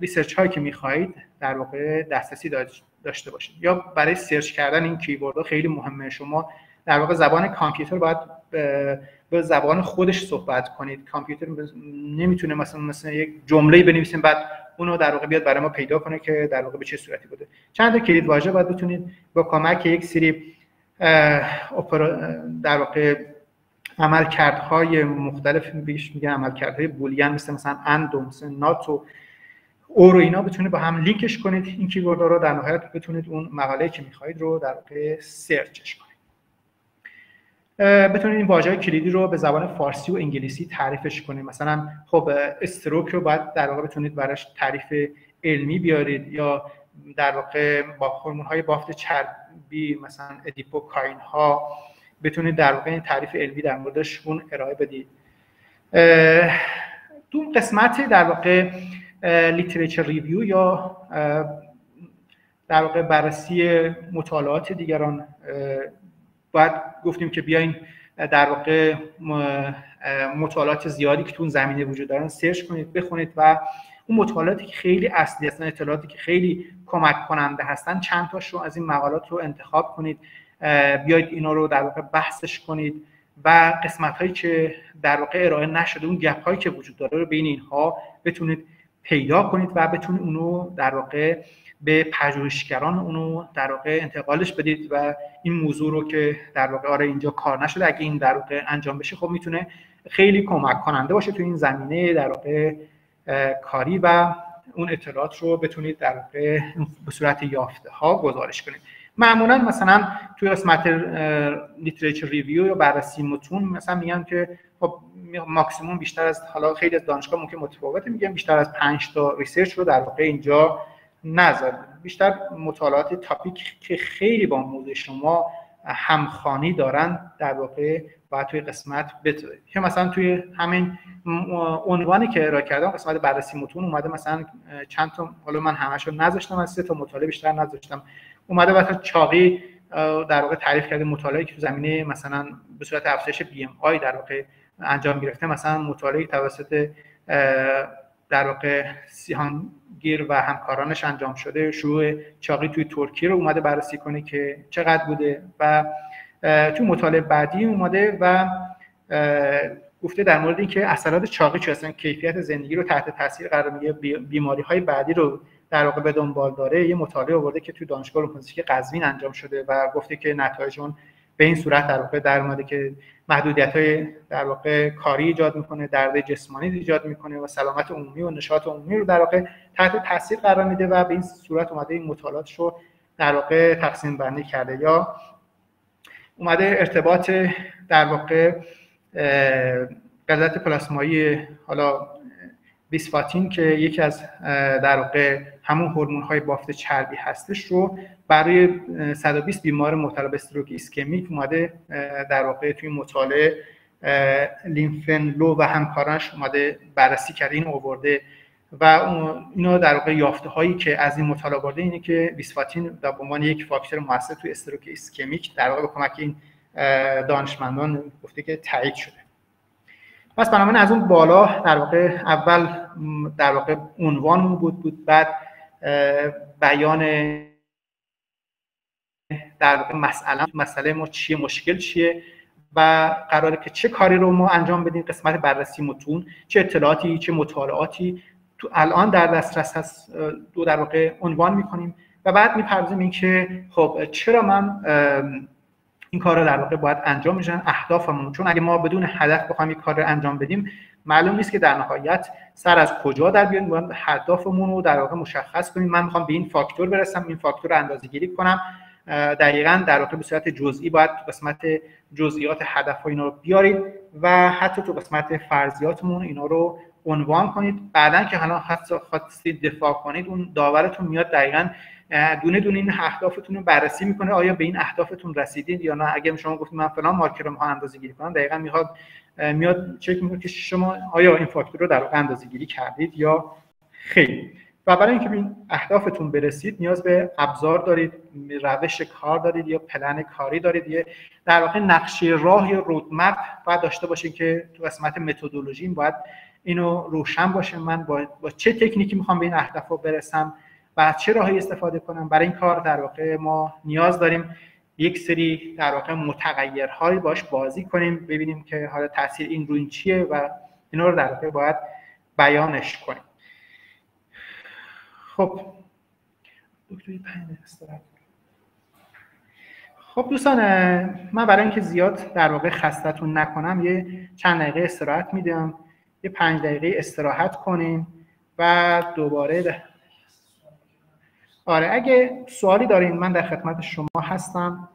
research هایی که می‌خواهید در واقع دسترسی داشته باشید. یا برای search کردن این keyword ها خیلی مهمه. شما در واقع زبان کامپیوتر باید به زبان خودش صحبت کنید. کامپیوتر نمی‌تونه مثلا مثلا یک جمله بنویسیم بعد اونو در واقع بیاد برای ما پیدا کنه که در واقع به چه صورتی بوده. چند تا کلید واژه باید بتونید با کمک یک سری در واقع عملکردهای مختلف بهش میگن عملکردهای Boolean مثل مثلا and و مثل not و or و اینا بتونید با هم لینکش کنید. این keyword رو در نهایت بتونید اون مقاله که می‌خواهید رو در واقع search ش کنید. بتونید این واژه کلیدی رو به زبان فارسی و انگلیسی تعریفش کنید. مثلا خب stroke رو باید در واقع بتونید براش تعریف علمی بیارید یا در واقع با هورمون های بافت چربی مثلا adipokine ها بتونید در واقع این تعریف علمی در موردشون ارائه بدید. تو قسمت در واقع literature review یا در واقع بررسی مطالعات دیگران. باید گفتیم که بیاین در واقع مطالعات زیادی که تو اون زمینه وجود دارن search کنید بخونید و اون مطالعاتی که خیلی اصلی هستن اطلاعاتی که خیلی کمک کننده هستن چند تاش رو از این مقالات رو انتخاب کنید. بیاید اینا رو در واقع بحثش کنید و قسمت هایی که در واقع ارائه نشده اون گپ هایی که وجود داره رو بین اینها بتونید پیدا کنید و بتونید اونو در واقع به پژوهشگران اونو در واقع انتقالش بدید و این موضوع رو که در واقع آره اینجا کار نشده اگه این در واقع انجام بشه خب می‌تونه خیلی کمک کننده باشه تو این زمینه در واقع کاری و اون اطلاعات رو بتونید در واقع به صورت یافته ها گزارش کنید. معمولا مثلا توی قسمت literature review یا بررسی متون مثلا میگن که خب ماکسیموم بیشتر از حالا خیلی از دانشگاه ممکن متفاوته میگن بیشتر از 5 تا research رو در واقع اینجا نظر بیشتر مطالعات topic که خیلی با موضوع شما همخوانی دارن در واقع باید توی قسمت بتونید که مثلا توی همین عنوانی که ارائه کردم قسمت بررسی متون اومده مثلا چند تا حالا من همشو نذاشتم از سه تا مطالعه بیشتر نذاشتم. اومده مثلا چاقی در واقع تعریف کرده مطالعه که تو زمینه مثلا به صورت افزایش بی ام آی در واقع انجام گرفته. مثلا مطالعه توسط در واقع سیهان گیر و همکارانش انجام شده شروع چاقی توی ترکیه رو اومده بررسی کنه که چقدر بوده و تو مطالعه بعدی اومده و گفته در مورد اینکه اثرات چاقی چه اصلا کیفیت زندگی رو تحت تاثیر قرار میده بیماری های بعدی رو در واقع به دنبال داره یه مطالعه آورده که تو دانشگاه روانپزشکی قزوین انجام شده و گفته که نتایج اون به این صورت در واقع در اومده که محدودیت های در واقع کاری ایجاد می‌کنه درد جسمانی ایجاد می‌کنه و سلامت عمومی و نشاط عمومی رو در واقع تحت تاثیر قرار میده و به این صورت اومده این مطالعات رو در واقع تقسیم بندی کرده یا اومده ارتباط در واقع غلظت پلاسمایی حالا ویسفاتین که یکی از در واقع همون هورمون های بافت چربی هستش رو برای 120 بیمار مبتلا به stroke ایسکمیک اومده در واقع توی مطالعه لیمفن لو و همکارانش اومده بررسی کرده این آورده و اینا در واقع یافته هایی که از این مطالعه برده اینه که ویسفاتین به عنوان یک فاکتور موثر توی stroke ایسکمیک در واقع به کمک این دانشمندان گفته که تایید شده. پس بنابراین از اون بالا در واقع اول در واقع عنوان بود بود بعد بیان در واقع مسئله مسئله ما چیه مشکل چیه و قراره که چه کاری رو ما انجام بدیم قسمت بررسی متون چه اطلاعاتی چه مطالعاتی. تو الان در دسترس هست دو در واقع عنوان می‌کنیم و بعد می‌پردازیم این که خب چرا من این کار رو در واقع باید انجام میشن اهدافمون. چون اگه ما بدون هدف بخوایم این کار رو انجام بدیم معلوم نیست که در نهایت سر از کجا در بیاریم. باید هدفمون رو در واقع مشخص کنیم. من می‌خوام به این فاکتور برسم این فاکتور رو اندازه گیری کنم. دقیقا در واقع به صورت جزئی باید تو قسمت جزئیات هدف اینا رو بیارید و حتی تو قسمت فرضیاتمون اینا رو عنوان کنید. بعدا که حالا خواستید دفاع کنید اون داورتون میاد دقیقا دونه دونه این اهدافتون رو بررسی می‌کنه. آیا به این اهدافتون رسیدید یا نه؟ اگه شما گفتید من فلان مارکر رو می‌خوام اندازه گیری کنم دقیقا می‌خواد میاد چک می‌کنه که شما آیا این فاکتور رو در واقع اندازه گیری کردید یا خیر و برای اینکه به این اهدافتون برسید نیاز به ابزار دارید روش کار دارید یا پلن کاری دارید. یا در واقع نقشه راه یا رودمپ باید داشته باشید که تو قسمت متدولوژی باید اینو روشن باشه. من با, با چه تکنیکی می‌خوام به این اهداف برسم؟ و چه راهی استفاده کنم؟ برای این کار در واقع ما نیاز داریم یک سری در واقع متغیرهایی باش بازی کنیم ببینیم که حالا تاثیر این رو این چیه و اینا رو در واقع باید بیانش کنیم. خب. خب دوستان من برای اینکه زیاد در واقع خستتون نکنم یه چند دقیقه استراحت میدم یه پنج دقیقه استراحت کنیم و دوباره آره اگه سوالی دارین من در خدمت شما هستم.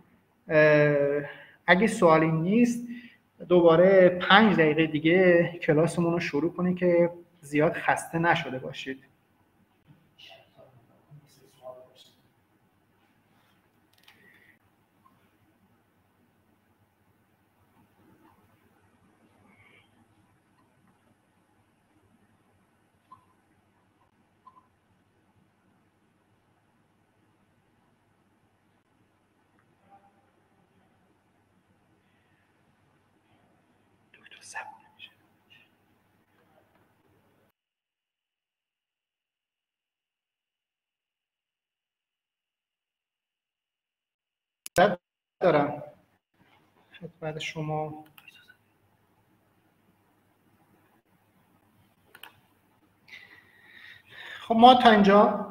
اگه سوالی نیست دوباره پنج دقیقه دیگه کلاسمون رو شروع کنیم که زیاد خسته نشده باشید. دارم. خدمت شما. خب ما تا اینجا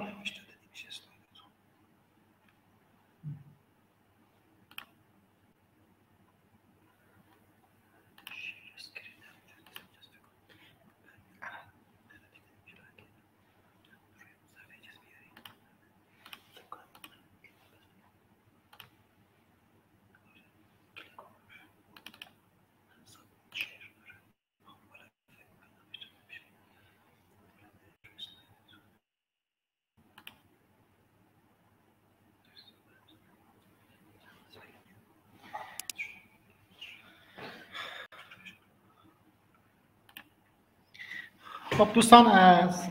خب دوستان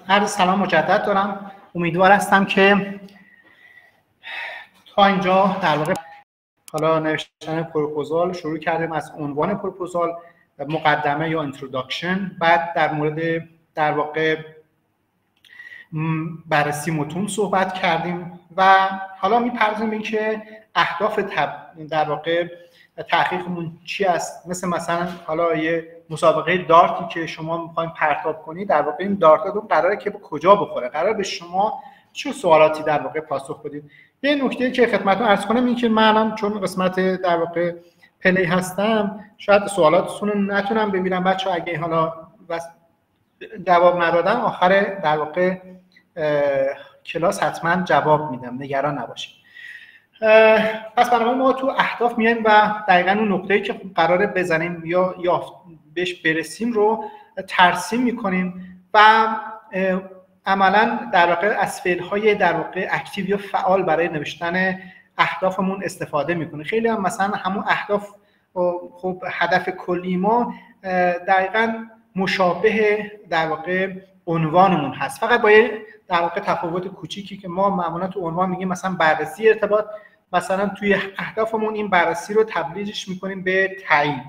عرض سلام مجدد دارم. امیدوار هستم که تا اینجا در واقع حالا نوشتن پروپوزال شروع کردیم از عنوان پروپوزال مقدمه یا introduction بعد در مورد در واقع بررسی متون صحبت کردیم و حالا می‌پردازیم اینکه اهداف در واقع تحقیقمون چی است؟ مثل مثلا حالا یه مسابقه دارتی که شما می‌خواین پرتاب کنید در واقع این دارتاتون قراره که به کجا بخوره؟ قرار به شما چه سوالاتی در واقع پاسخ بدید؟ یه نکته که خدمتتون عرض کنم این که من چون قسمت در واقع پلی هستم شاید سوالاتتون رو نتونم ببینم. بچه اگه حالا جواب ندادم آخر در واقع کلاس حتما جواب میدم. نگران نباشید. پس برنامه ما تو اهداف میایم و دقیقا اون نقطه‌ای که قراره بزنیم یا یافت بهش برسیم رو ترسیم می‌کنیم و عملا در واقع از های در واقع اکتیو یا فعال برای نوشتن اهدافمون استفاده می‌کنه خیلی هم مثلا همون اهداف خب هدف کلی ما دقیقا مشابه در واقع عنوانمون هست. فقط با در واقع تفاوت کوچیکی که ما معمولا تو عنوان میگیم مثلا بررسی ارتباط مثلا توی اهدافمون این بررسی رو تبدیلش می‌کنیم به تعیین.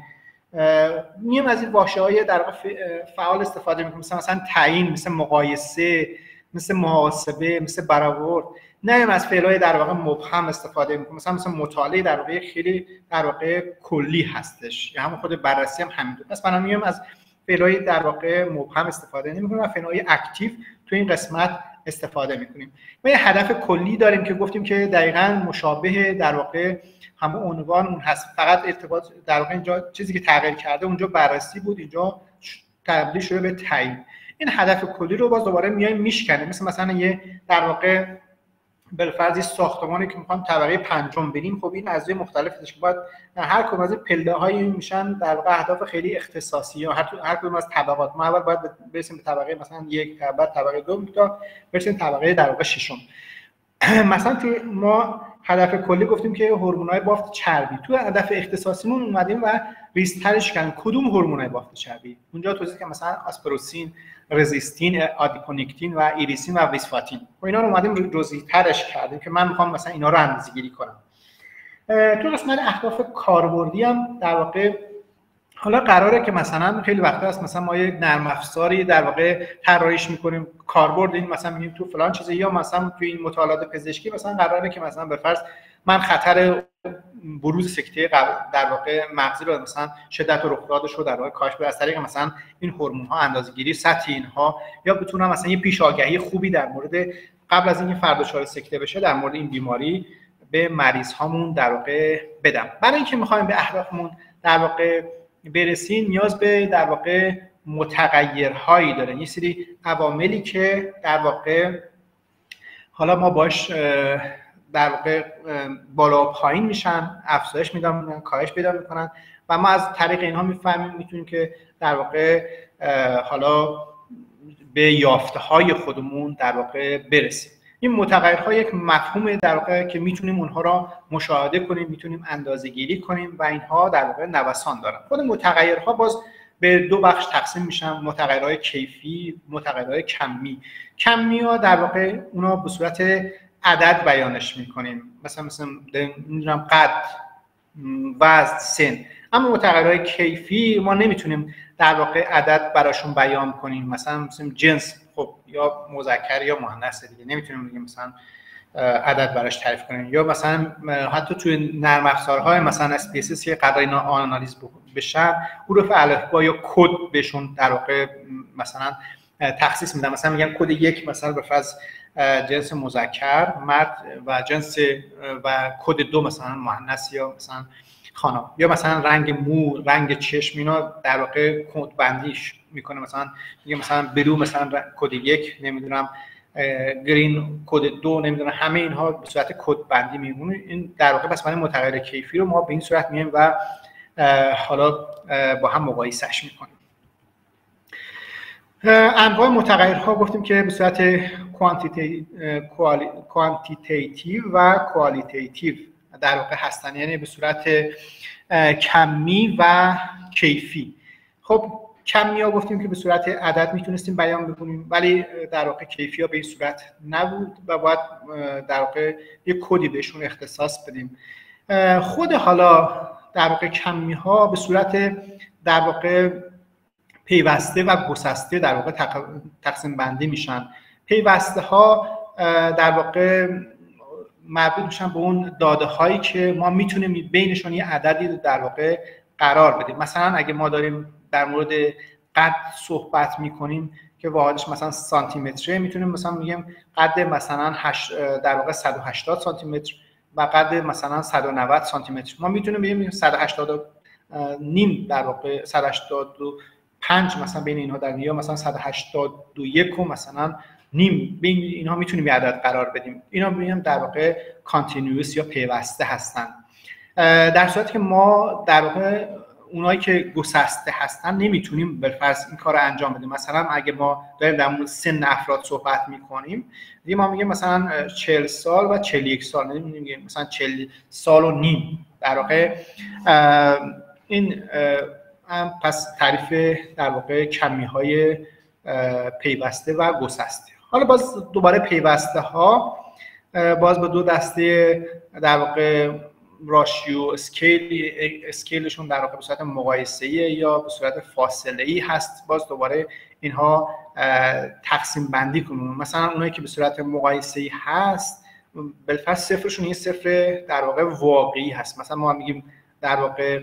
میم از این واشه های در فعال استفاده می‌کنیم مثلا مثلا تعیین مثل مقایسه مثل محاسبه مثل برآورد. نه از فعل در واقع مبهم استفاده می‌کنیم مثلا مثلا مطالعه در واقع خیلی در واقع کلی هستش. یا همون خود بررسی هم همینطور. پس من میگم از فعل در واقع مبهم استفاده نمی‌کنیم و فعل اکتیو تو این قسمت استفاده می‌کنیم. ما یه هدف کلی داریم که گفتیم که دقیقا مشابه در واقع همون عنوان اون هست. فقط ارتباط در واقع اینجا چیزی که تغییر کرده اونجا بررسی بود اینجا تبدیل شده به تعیین. این هدف کلی رو باز دوباره میایم میشکنه مثل مثلا یه در واقع بالفرض ساختمانی که می‌خوام طبقه پنجم بریم خب این از مختلف که باید هر کدوم از پله هایی میشن در واقع اهداف خیلی اختصاصی یا هر هر کدوم از طبقات. ما اول باید برسیم به طبقه مثلا یک بعد طبقه دو تا برسیم طبقه در واقع ششم. (clears throat) مثلا ما هدف کلی گفتیم که هورمونای بافت چربی. تو هدف اختصاصیمون اومدیم و ریزترش کردیم. کدوم هورمونای بافت چربی؟ اونجا توضیح که مثلا اسپروسین رزیستین آدیپونیکتین و ایریسین و ویسفاتین. و خب اینا رو اومدیم ریزترش کردیم که من می‌خوام مثلا اینا رو اندازه گیری کنم تو قسمت اهداف کاربردی هم در واقع حالا قراره که مثلا خیلی وقت هست مثلا ما یه نرم افزاری در واقع طراحیش می‌کنیم کاربرد این مثلا میگیم تو فلان چیزی یا مثلا تو این مطالعات پزشکی مثلا قراره که مثلا به فرض من خطر بروز سکته در واقع مغزی رو مثلا شدت و رخدادش رو در واقع کاش به از طریق مثلا این هورمون ها اندازه‌گیری سطح اینها یا بتونم مثلا یه پیش خوبی در مورد قبل از اینکه فرد دچار سکته بشه در مورد این بیماری به مریض هامون در واقع بدم. برای اینکه می‌خوایم به اهدافمون در واقع برسیم نیاز به در واقع متغیرهایی داره. یه سری عواملی که در واقع حالا ما باش در واقع بالا و پایین میشن افزایش میدن کاهش پیدا می‌کنن و ما از طریق اینها می‌فهمیم می‌تونیم که در واقع حالا به یافته های خودمون در واقع برسیم. این متغیرها یک مفهوم در واقع که می‌تونیم اونها را مشاهده کنیم می‌تونیم اندازه گیری کنیم و اینها در واقع نوسان دارن. خود متغیرها باز به دو بخش تقسیم میشن متغیرهای کیفی متغیرهای کمی. کمی ها در واقع اونا به صورت عدد بیانش می‌کنیم. مثلا مثلا نمی‌دونم قد وزن سن. اما متغیرهای کیفی ما نمی‌تونیم در واقع عدد براشون بیان کنیم. مثلا مثلا جنس خب یا مذکر یا مؤنث دیگه نمی‌تونیم بگیم مثلا عدد براش تعریف کنیم. یا مثلا حتی توی نرم افزارهای مثلا اس که قرار اینا آنالیز بشن حروف الفبا یا کد بهشون در واقع مثلا تخصیص میدن. مثلا میگن کد یک مثلا به فرض جنس مذکر مرد و جنس و کد دو مثلا مؤنث یا مثلا خانم یا مثلا رنگ مو رنگ چشم اینا در واقع کد بندیش می‌کنه. مثلا میگه مثلا برو مثلا کد یک نمی‌دونم green کد دو نمی‌دونم همه اینها به صورت کد بندی میمونه. این در واقع پس متغیر کیفی رو ما به این صورت میایم و حالا با هم مقایسش می‌کنیم. انواع متغیرها گفتیم که به صورت quantitative و qualitative در واقع هستن. یعنی به صورت کمی و کیفی. خب کمی ها گفتیم که به صورت عدد می‌تونستیم بیان بکنیم ولی در واقع کیفی ها به این صورت نبود و باید در واقع یک کدی بهشون اختصاص بدیم. خود حالا در واقع کمی ها به صورت در واقع پیوسته و گسسته در واقع تقسیم بندی میشن. پیوسته ها در واقع مربوط میشن به اون داده هایی که ما می‌تونیم بینشون یه عددی در واقع قرار بدیم. مثلا اگه ما داریم در مورد قد صحبت می‌کنیم که واحدش مثلا سانتی متره می‌تونیم مثلا میگیم قد مثلا در واقع 180 سانتی متر و قد مثلا 190 سانتی متر ما می‌تونیم بگیم 180 نیم در واقع 185 مثلا بین اینها در یا مثلا 181 و مثلا نیم بین اینها می‌تونیم یه عدد قرار بدیم. اینا میگم در واقع کانتینیوس یا پیوسته هستن. در صورتی که ما در واقع اونایی که گسسته هستن نمی‌تونیم بالفرض این کار رو انجام بدیم. مثلا اگه ما داریم در مورد سن افراد صحبت می‌کنیم دیگه ما میگیم مثلا 40 سال و 41 سال. نمیگیم مثلا 40 سال و نیم. در واقع این پس تعریف در واقع کمی های پیوسته و گسسته. حالا باز دوباره پیوسته ها باز به دو دسته در واقع راشیو اسکیل اسکیلشون در واقع به صورت مقایسه یا به صورت فاصله ای هست. باز دوباره اینها تقسیم بندی کنون مثلا اونایی که به صورت مقایسه ای هست بالفرض صفرشون یه صفر در واقع واقعی هست. مثلا ما میگیم در واقع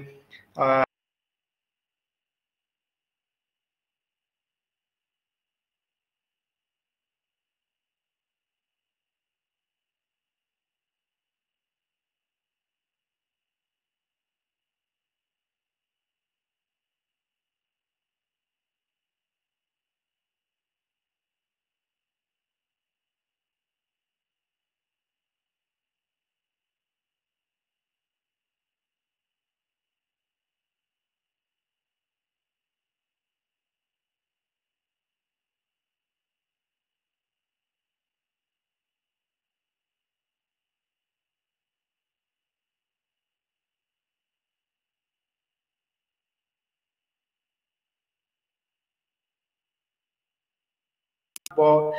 با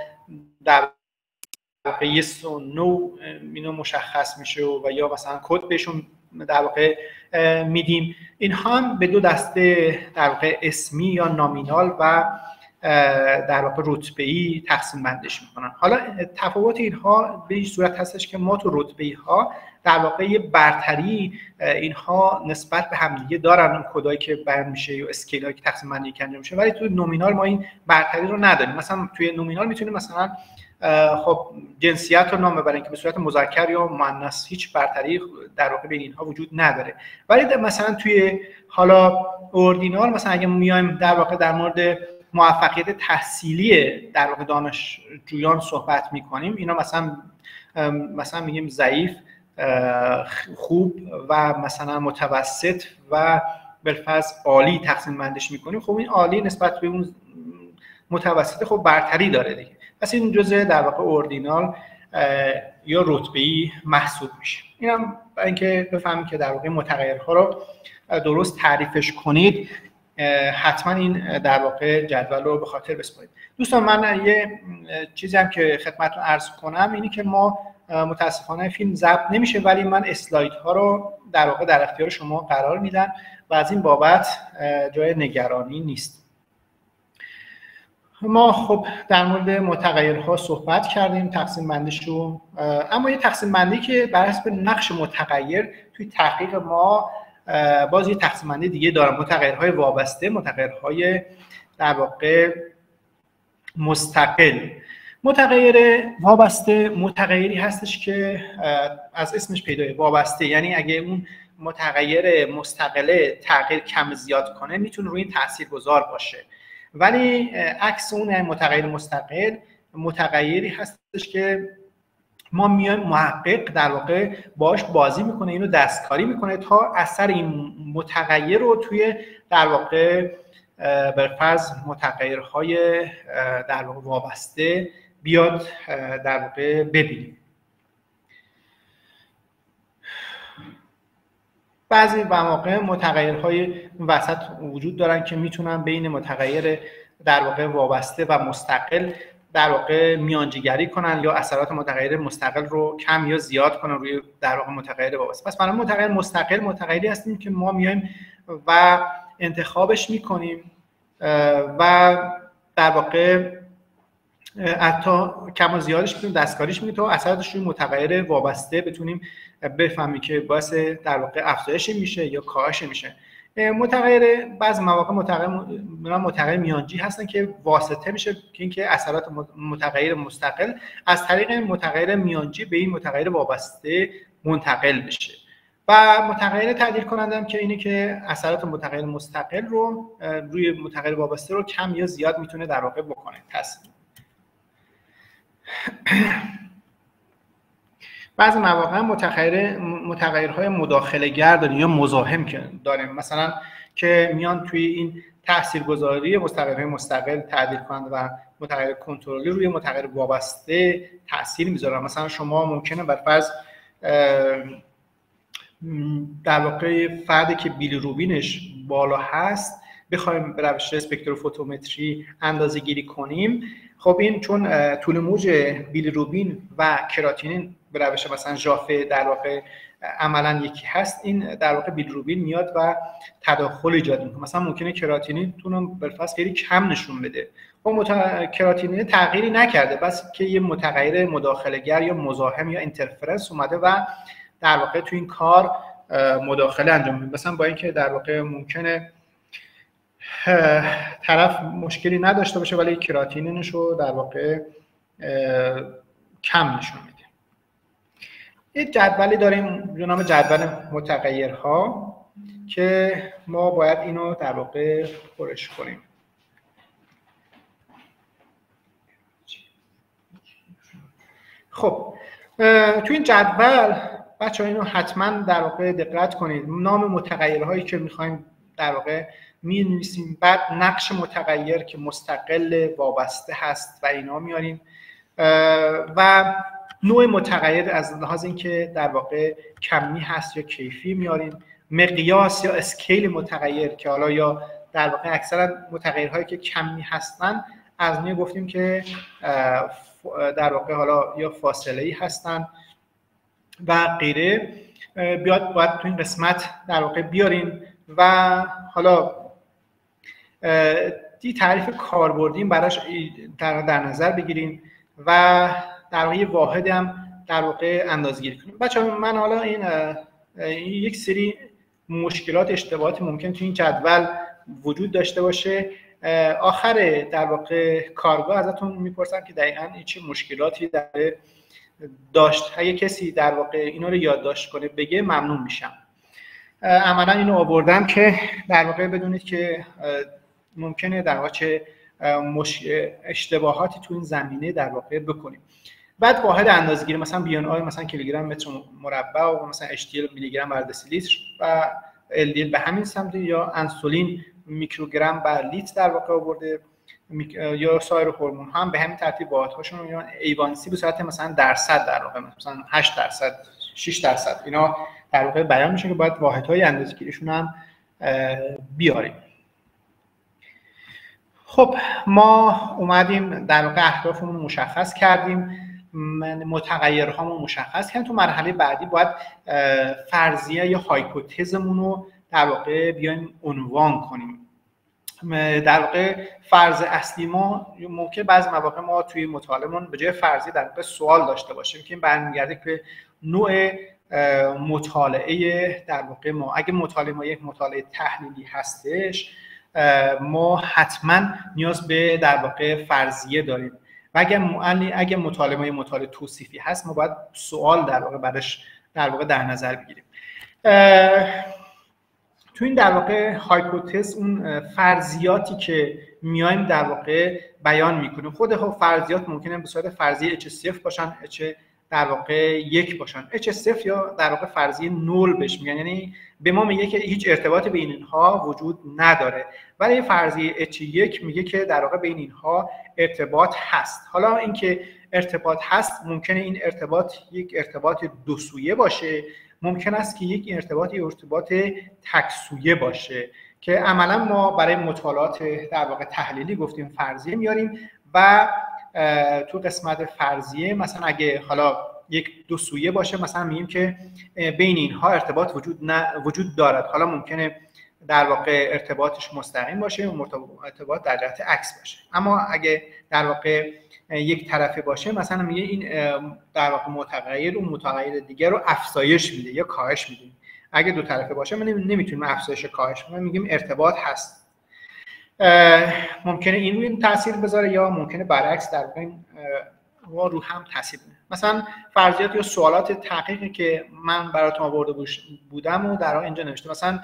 در واقع نو اینو مشخص میشه و یا مثلا کد بهشون در واقع میدیم. اینها هم به دو دسته در واقع اسمی یا نامینال و در واقع رتبه ای تقسیم بندش می‌کنن. حالا تفاوت اینها به این صورت هستش که ما تو رتبه ها در واقع برتری اینها نسبت به همدیگه دارن. اون کدایی که بر میشه یا اسکیل هایی که تقسیم بندی انجام میشه. ولی تو نومینال ما این برتری رو نداریم. مثلا توی نومینال می‌تونیم مثلا خب جنسیت رو نام ببریم که به صورت مذکر یا مؤنث هیچ برتری در واقع بین اینها وجود نداره. ولی مثلا توی حالا اوردینال مثلا اگه میایم در واقع در مورد موفقیت تحصیلی در واقع دانشجویان صحبت می‌کنیم اینا مثلا مثلا میگیم ضعیف خوب و مثلا متوسط و بالفرض عالی تقسیم بندش می‌کنیم. خب این عالی نسبت به اون متوسط خب برتری داره دیگه. پس این جزء در واقع اوردینال یا رتبه ای محسوب میشه. اینم برای اینکه بفهمیم که در واقع متغیرها رو درست تعریفش کنید حتما این در واقع جدول رو به خاطر بسپارید. دوستان من یه چیزی هم که خدمتتون عرض کنم اینی که ما متاسفانه فیلم ضبط نمیشه ولی من اسلاید ها رو در واقع در اختیار شما قرار میدم و از این بابت جای نگرانی نیست. ما خب در مورد متغیرها صحبت کردیم تقسیم بندیش رو. اما یه تقسیم بندی که بر حسب نقش متغیر توی تحقیق ما باز یه تقسیم بندی دیگه دارم. متغیرهای وابسته متغیرهای در واقع مستقل. متغیر وابسته متغیری هستش که از اسمش پیدای وابسته. یعنی اگه اون متغیر مستقله تغییر کم زیاد کنه می‌تونه روی این تاثیر گذار باشه. ولی عکس اون متغیر مستقل متغیری هستش که ما میایم محقق در واقع باش بازی می‌کنه اینو دستکاری می‌کنه تا اثر این متغیر رو توی در واقع به فرض متغیرهای در واقع وابسته بیاد در واقع ببینیم. بعضی مواقع متغیرهای وسط وجود دارن که می‌تونن بین متغیر در واقع وابسته و مستقل در واقع میانجیگری کنن یا اثرات متغیر مستقل رو کم یا زیاد کنن روی در واقع متغیر وابسته. پس برای متغیر مستقل متغیری هستیم که ما میایم و انتخابش می‌کنیم و در واقع حتی کم و زیادش می‌تونیم دستکاریش می‌تونیم تا اثراتش روی متغیر وابسته بتونیم بفهمیم که باعث در واقع افزایش میشه یا کاهش میشه. متغیر بعض مواقع متغیر متغیر میانجی هستن که واسطه میشه که اینکه اثرات متغیر مستقل از طریق متغیر میانجی به این متغیر وابسته منتقل بشه. و متغیر تعدیل کنندم که اینه که اثرات متغیر مستقل رو روی متغیر وابسته رو کم یا زیاد می‌تونه در واقع بکنه تصمیم. بعضی مواقع متغیر متغیرهای مداخله گر داریم یا مزاحم که داریم. مثلا که میان توی این تاثیرگذاری متغیرهای مستقل تعدیل کنند و متغیر کنترلی روی متغیر وابسته تاثیر می‌ذارن. مثلا شما ممکنه بر فرض در واقع فردی که بیلی روبینش بالا هست بخوایم به روش اسپکتروفوتومتری اندازه گیری کنیم. خب این چون طول موج بیلی روبین و کراتینین به روش مثلا ژافه در واقع عملا یکی هست این در واقع بیلی روبین میاد و تداخل ایجاد می‌کنه. مثلا ممکنه کراتینین تون بالفرض خیلی کم نشون بده. خب مت... کراتینین تغییری نکرده بلکه یه متغیر مداخلهگر یا مزاحم یا interference اومده و در واقع تو این کار مداخله انجام میده. مثلا با اینکه در واقع ممکنه طرف مشکلی نداشته باشه ولی کراتینینش رو در واقع کم نشون میده. یه جدولی داریم به نام جدول متغیرها که ما باید اینو در واقع پرش کنیم. خب تو این جدول بچه ها اینو حتما در واقع دقت کنید. نام متغیرهایی که می‌خوایم در واقع می نویسیم بعد نقش متغیر که مستقل وابسته هست و اینا میاریم. و نوع متغیر از لحاظ اینکه در واقع کمی هست یا کیفی میاریم. مقیاس یا اسکیل متغیر که حالا یا در واقع اکثرا متغیرهایی که کمی هستن از نوع گفتیم که در واقع حالا یا فاصله ای هستن و غیره. بیاد باید تو این قسمت در واقع بیاریم و حالا دی تعریف کاربردیم براش در نظر بگیریم و در واقع واحد هم در واقع اندازگیری کنیم. بچه من حالا این یک سری مشکلات اشتباهات ممکن تو این جدول وجود داشته باشه. آخر در واقع کارگاه ازتون می‌پرسم که دقیقا چه مشکلاتی داره داشت. اگه کسی در واقع اینا رو یادداشت کنه بگه ممنون میشم. عملا اینو آوردم که در واقع بدونید که ممکنه در واقع مش... اشتباهاتی تو این زمینه در واقع بکنیم. بعد واحد اندازه‌گیری مثلا بیان آی مثلا کیلوگرم متر مربع و مثلا اچ میلی گرم بر لیتر و ال به همین سمت یا انسولین میکروگرم بر لیتر در واقع آورده یا سایر هورمون هم به همین ترتیب واحدهاشون یا ایوانسی به صورت مثلا درصد در واقع مثلا 8 درصد 6 درصد اینا در واقع بیان میشه که باید واحدهای اندازه‌گیریشون هم بیاریم. خب ما اومدیم در واقع اهدافمون مشخص کردیم متغیرهامون مشخص کردیم. تو مرحله بعدی باید فرضیه یا هایپوتزمون رو در واقع بیایم عنوان کنیم. در واقع فرض اصلی ما ممکن بعضی مواقع ما توی مطالعهمون به جای فرضی در واقع سوال داشته باشیم که برمیگرده که نوع مطالعه در واقع ما. اگه مطالعه ما یک مطالعه تحلیلی هستش ما حتما نیاز به در واقع فرضیه داریم. و اگه اگه مطالعه مطالعه توصیفی هست ما باید سوال در واقع برش در واقع در نظر بگیریم. تو این در واقع هایپوتز اون فرضیاتی که میایم در واقع بیان می‌کنیم. خود ها فرضیات ممکنه به صورت فرضی HCF باشن در واقع یک باشن. HCF یا در واقع فرضی نول بهش میگن. یعنی به ما میگه که هیچ ارتباط بین اینها وجود نداره. ولی فرضی H1 میگه که در واقع بین اینها ارتباط هست. حالا اینکه ارتباط هست ممکنه این ارتباط یک ارتباط دو سویه باشه. ممکن است که یک ارتباط ارتباط تکسویه باشه. که عملا ما برای مطالعات در واقع تحلیلی گفتیم فرضیه میاریم و تو قسمت فرضیه مثلا اگه حالا یک دو سویه باشه مثلا میگیم که بین اینها ارتباط وجود نه وجود دارد. حالا ممکنه در واقع ارتباطش مستقیم باشه و ارتباط در جهت عکس باشه. اما اگه در واقع یک طرفه باشه مثلا میگه این در واقع متغیر و متغیر دیگر رو افزایش میده یا کاهش میده. اگه دو طرفه باشه ما نمی‌تونیم افزایش کاهش ما میگیم ارتباط هست. ممکنه این روی تاثیر بذاره یا ممکنه برعکس در واقع رو هم تاثیر مثلا فرضیات یا سوالات تحقیقی که من براتون آورده بودم و در اینجا نوشته. مثلا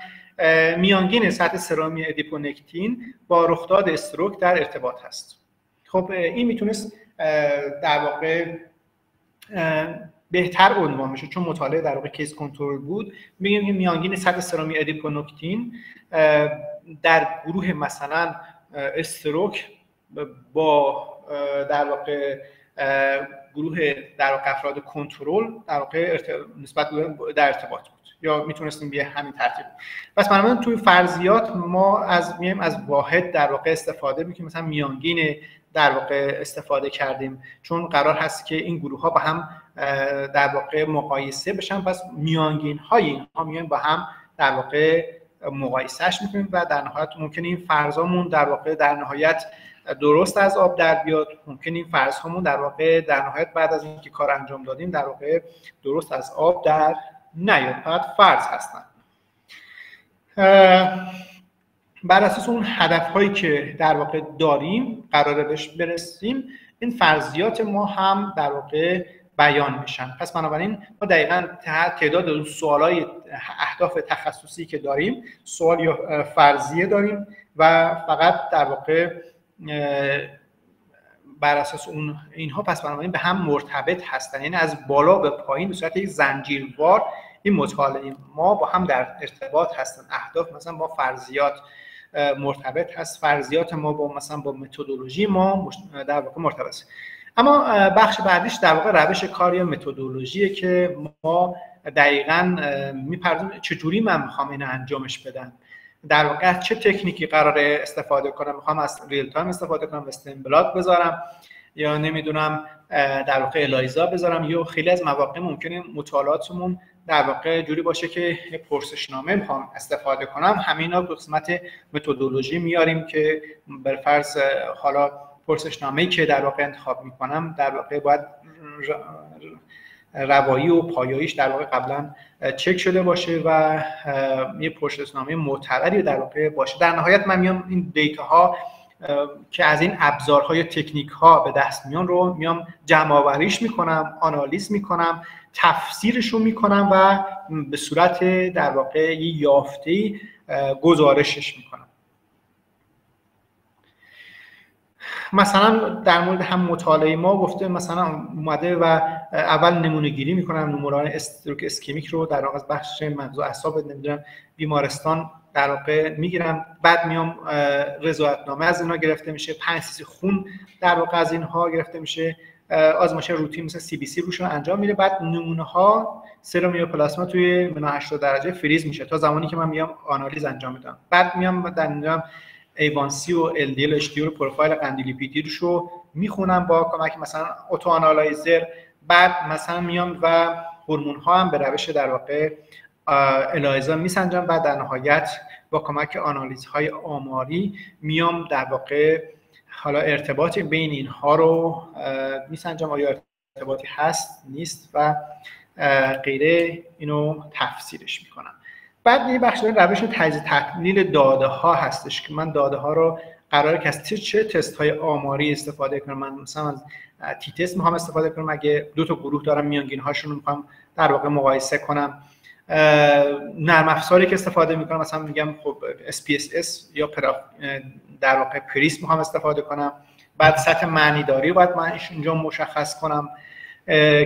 میانگین سطح سرمی ادیپونکتین با رخداد stroke در ارتباط هست. خب این می‌تونست در واقع بهتر عنوان میشه چون مطالعه در واقع case control بود. میگیم که میانگین سطح سرمی ادیپونکتین در گروه مثلا stroke با در واقع گروه در واقع افراد کنترل در واقع نسبت در ارتباط بود. یا می‌تونستیم به همین ترتیب. پس بنابراین توی فرضیات ما از میایم از واحد در واقع استفاده می‌کنیم. مثلا میانگین در واقع استفاده کردیم. چون قرار هست که این گروه ها با هم در واقع مقایسه بشن. پس میانگین های اینها میایم با هم در واقع مقایسهش می‌کنیم و در نهایت ممکن این فرضامون در واقع در نهایت درست از آب در بیاد. ممکن این فرض همون در واقع در نهایت بعد از اینکه کار انجام دادیم در واقع درست از آب در نیاد. فقط فرض هستن. بر اساس اون هدف هایی که در واقع داریم قراره بهش برسیم این فرضیات ما هم در واقع بیان میشن. پس بنابراین ما دقیقا تعداد اون های اهداف تخصصی که داریم سوال یا فرضیه داریم و فقط در واقع بر اساس اون اینها. پس بنابراین به هم مرتبط هستن. یعنی از بالا به پایین به صورت یک زنجیروار این مطالعه ما با هم در ارتباط هستن. اهداف مثلا با فرضیات. مرتبط هست. فرضیات ما با مثلا با متدولوژی ما در واقع مرتبط. اما بخش بعدیش در واقع روش کار یا متدولوژیه که ما دقیقا می‌پردازیم. چجوری من می‌خوام اینو انجامش بدم؟ در واقع چه تکنیکی قراره استفاده کنم؟ می‌خوام از real time استفاده کنم western blot بذارم؟ یا نمی‌دونم در واقع الایزا بذارم؟ یا خیلی از مواقع ممکنه مطالعاتمون در واقع جوری باشه که پرسشنامه می‌خوام استفاده کنم. همینا قسمت متدولوژی میاریم که بر فرض حالا پرسشنامه که در واقع انتخاب می‌کنم در واقع باید روایی و پایاییش در واقع قبلا چک شده باشه و یه پرسشنامه معتبری در واقع باشه. در نهایت من میام این دیتا ها که از این ابزارهای تکنیک ها به دست میان رو میام جمع آوریش می‌کنم آنالیز می‌کنم تفسیرش رو می‌کنم و به صورت در واقع یافته گزارشش می‌کنم. مثلا در مورد هم مطالعه ما گفته مثلا اومده و اول نمونه گیری می‌کنم نمونه‌های استروک اسکیمیک رو در واقع بخش مغز و اعصاب نمی‌دونم بیمارستان در واقع می‌گیرم. بعد میام رضایتنامه از اینا گرفته میشه. پنج خون در واقع از اینها گرفته میشه. آزمایش روتین مثل CBC روشون انجام میره بعد نمونه ها سرم پلاسما توی 80 درجه فریز میشه. تا زمانی که من میام آنالیز انجام میدم. بعد میام در A1C و LDL پروفایل قند لیپیدی رو می‌خونم با کمک مثلا autoanalyzer بعد مثلا میام و هورمون ها هم به روش در واقع الایزا میسنجم و در نهایت با کمک آنالیز های آماری میام در واقع حالا ارتباطی بین اینها رو میسنجم آیا ارتباطی هست نیست و غیره اینو تفسیرش می‌کنم. بعد یه بخش روش تجزیه تحلیل داده ها هستش که من داده ها رو قراره که از چه تست های آماری استفاده کنم. من مثلا از t-test می‌خوام استفاده کنم. اگه دو تا گروه دارم میانگین هاشون رو می‌خوام در واقع مقایسه کنم. نرم افزاری که استفاده می‌کنم مثلا میگم خب SPSS یا در واقع Prism می‌خوام استفاده کنم. بعد سطح معنی داری باید من اینجا مشخص کنم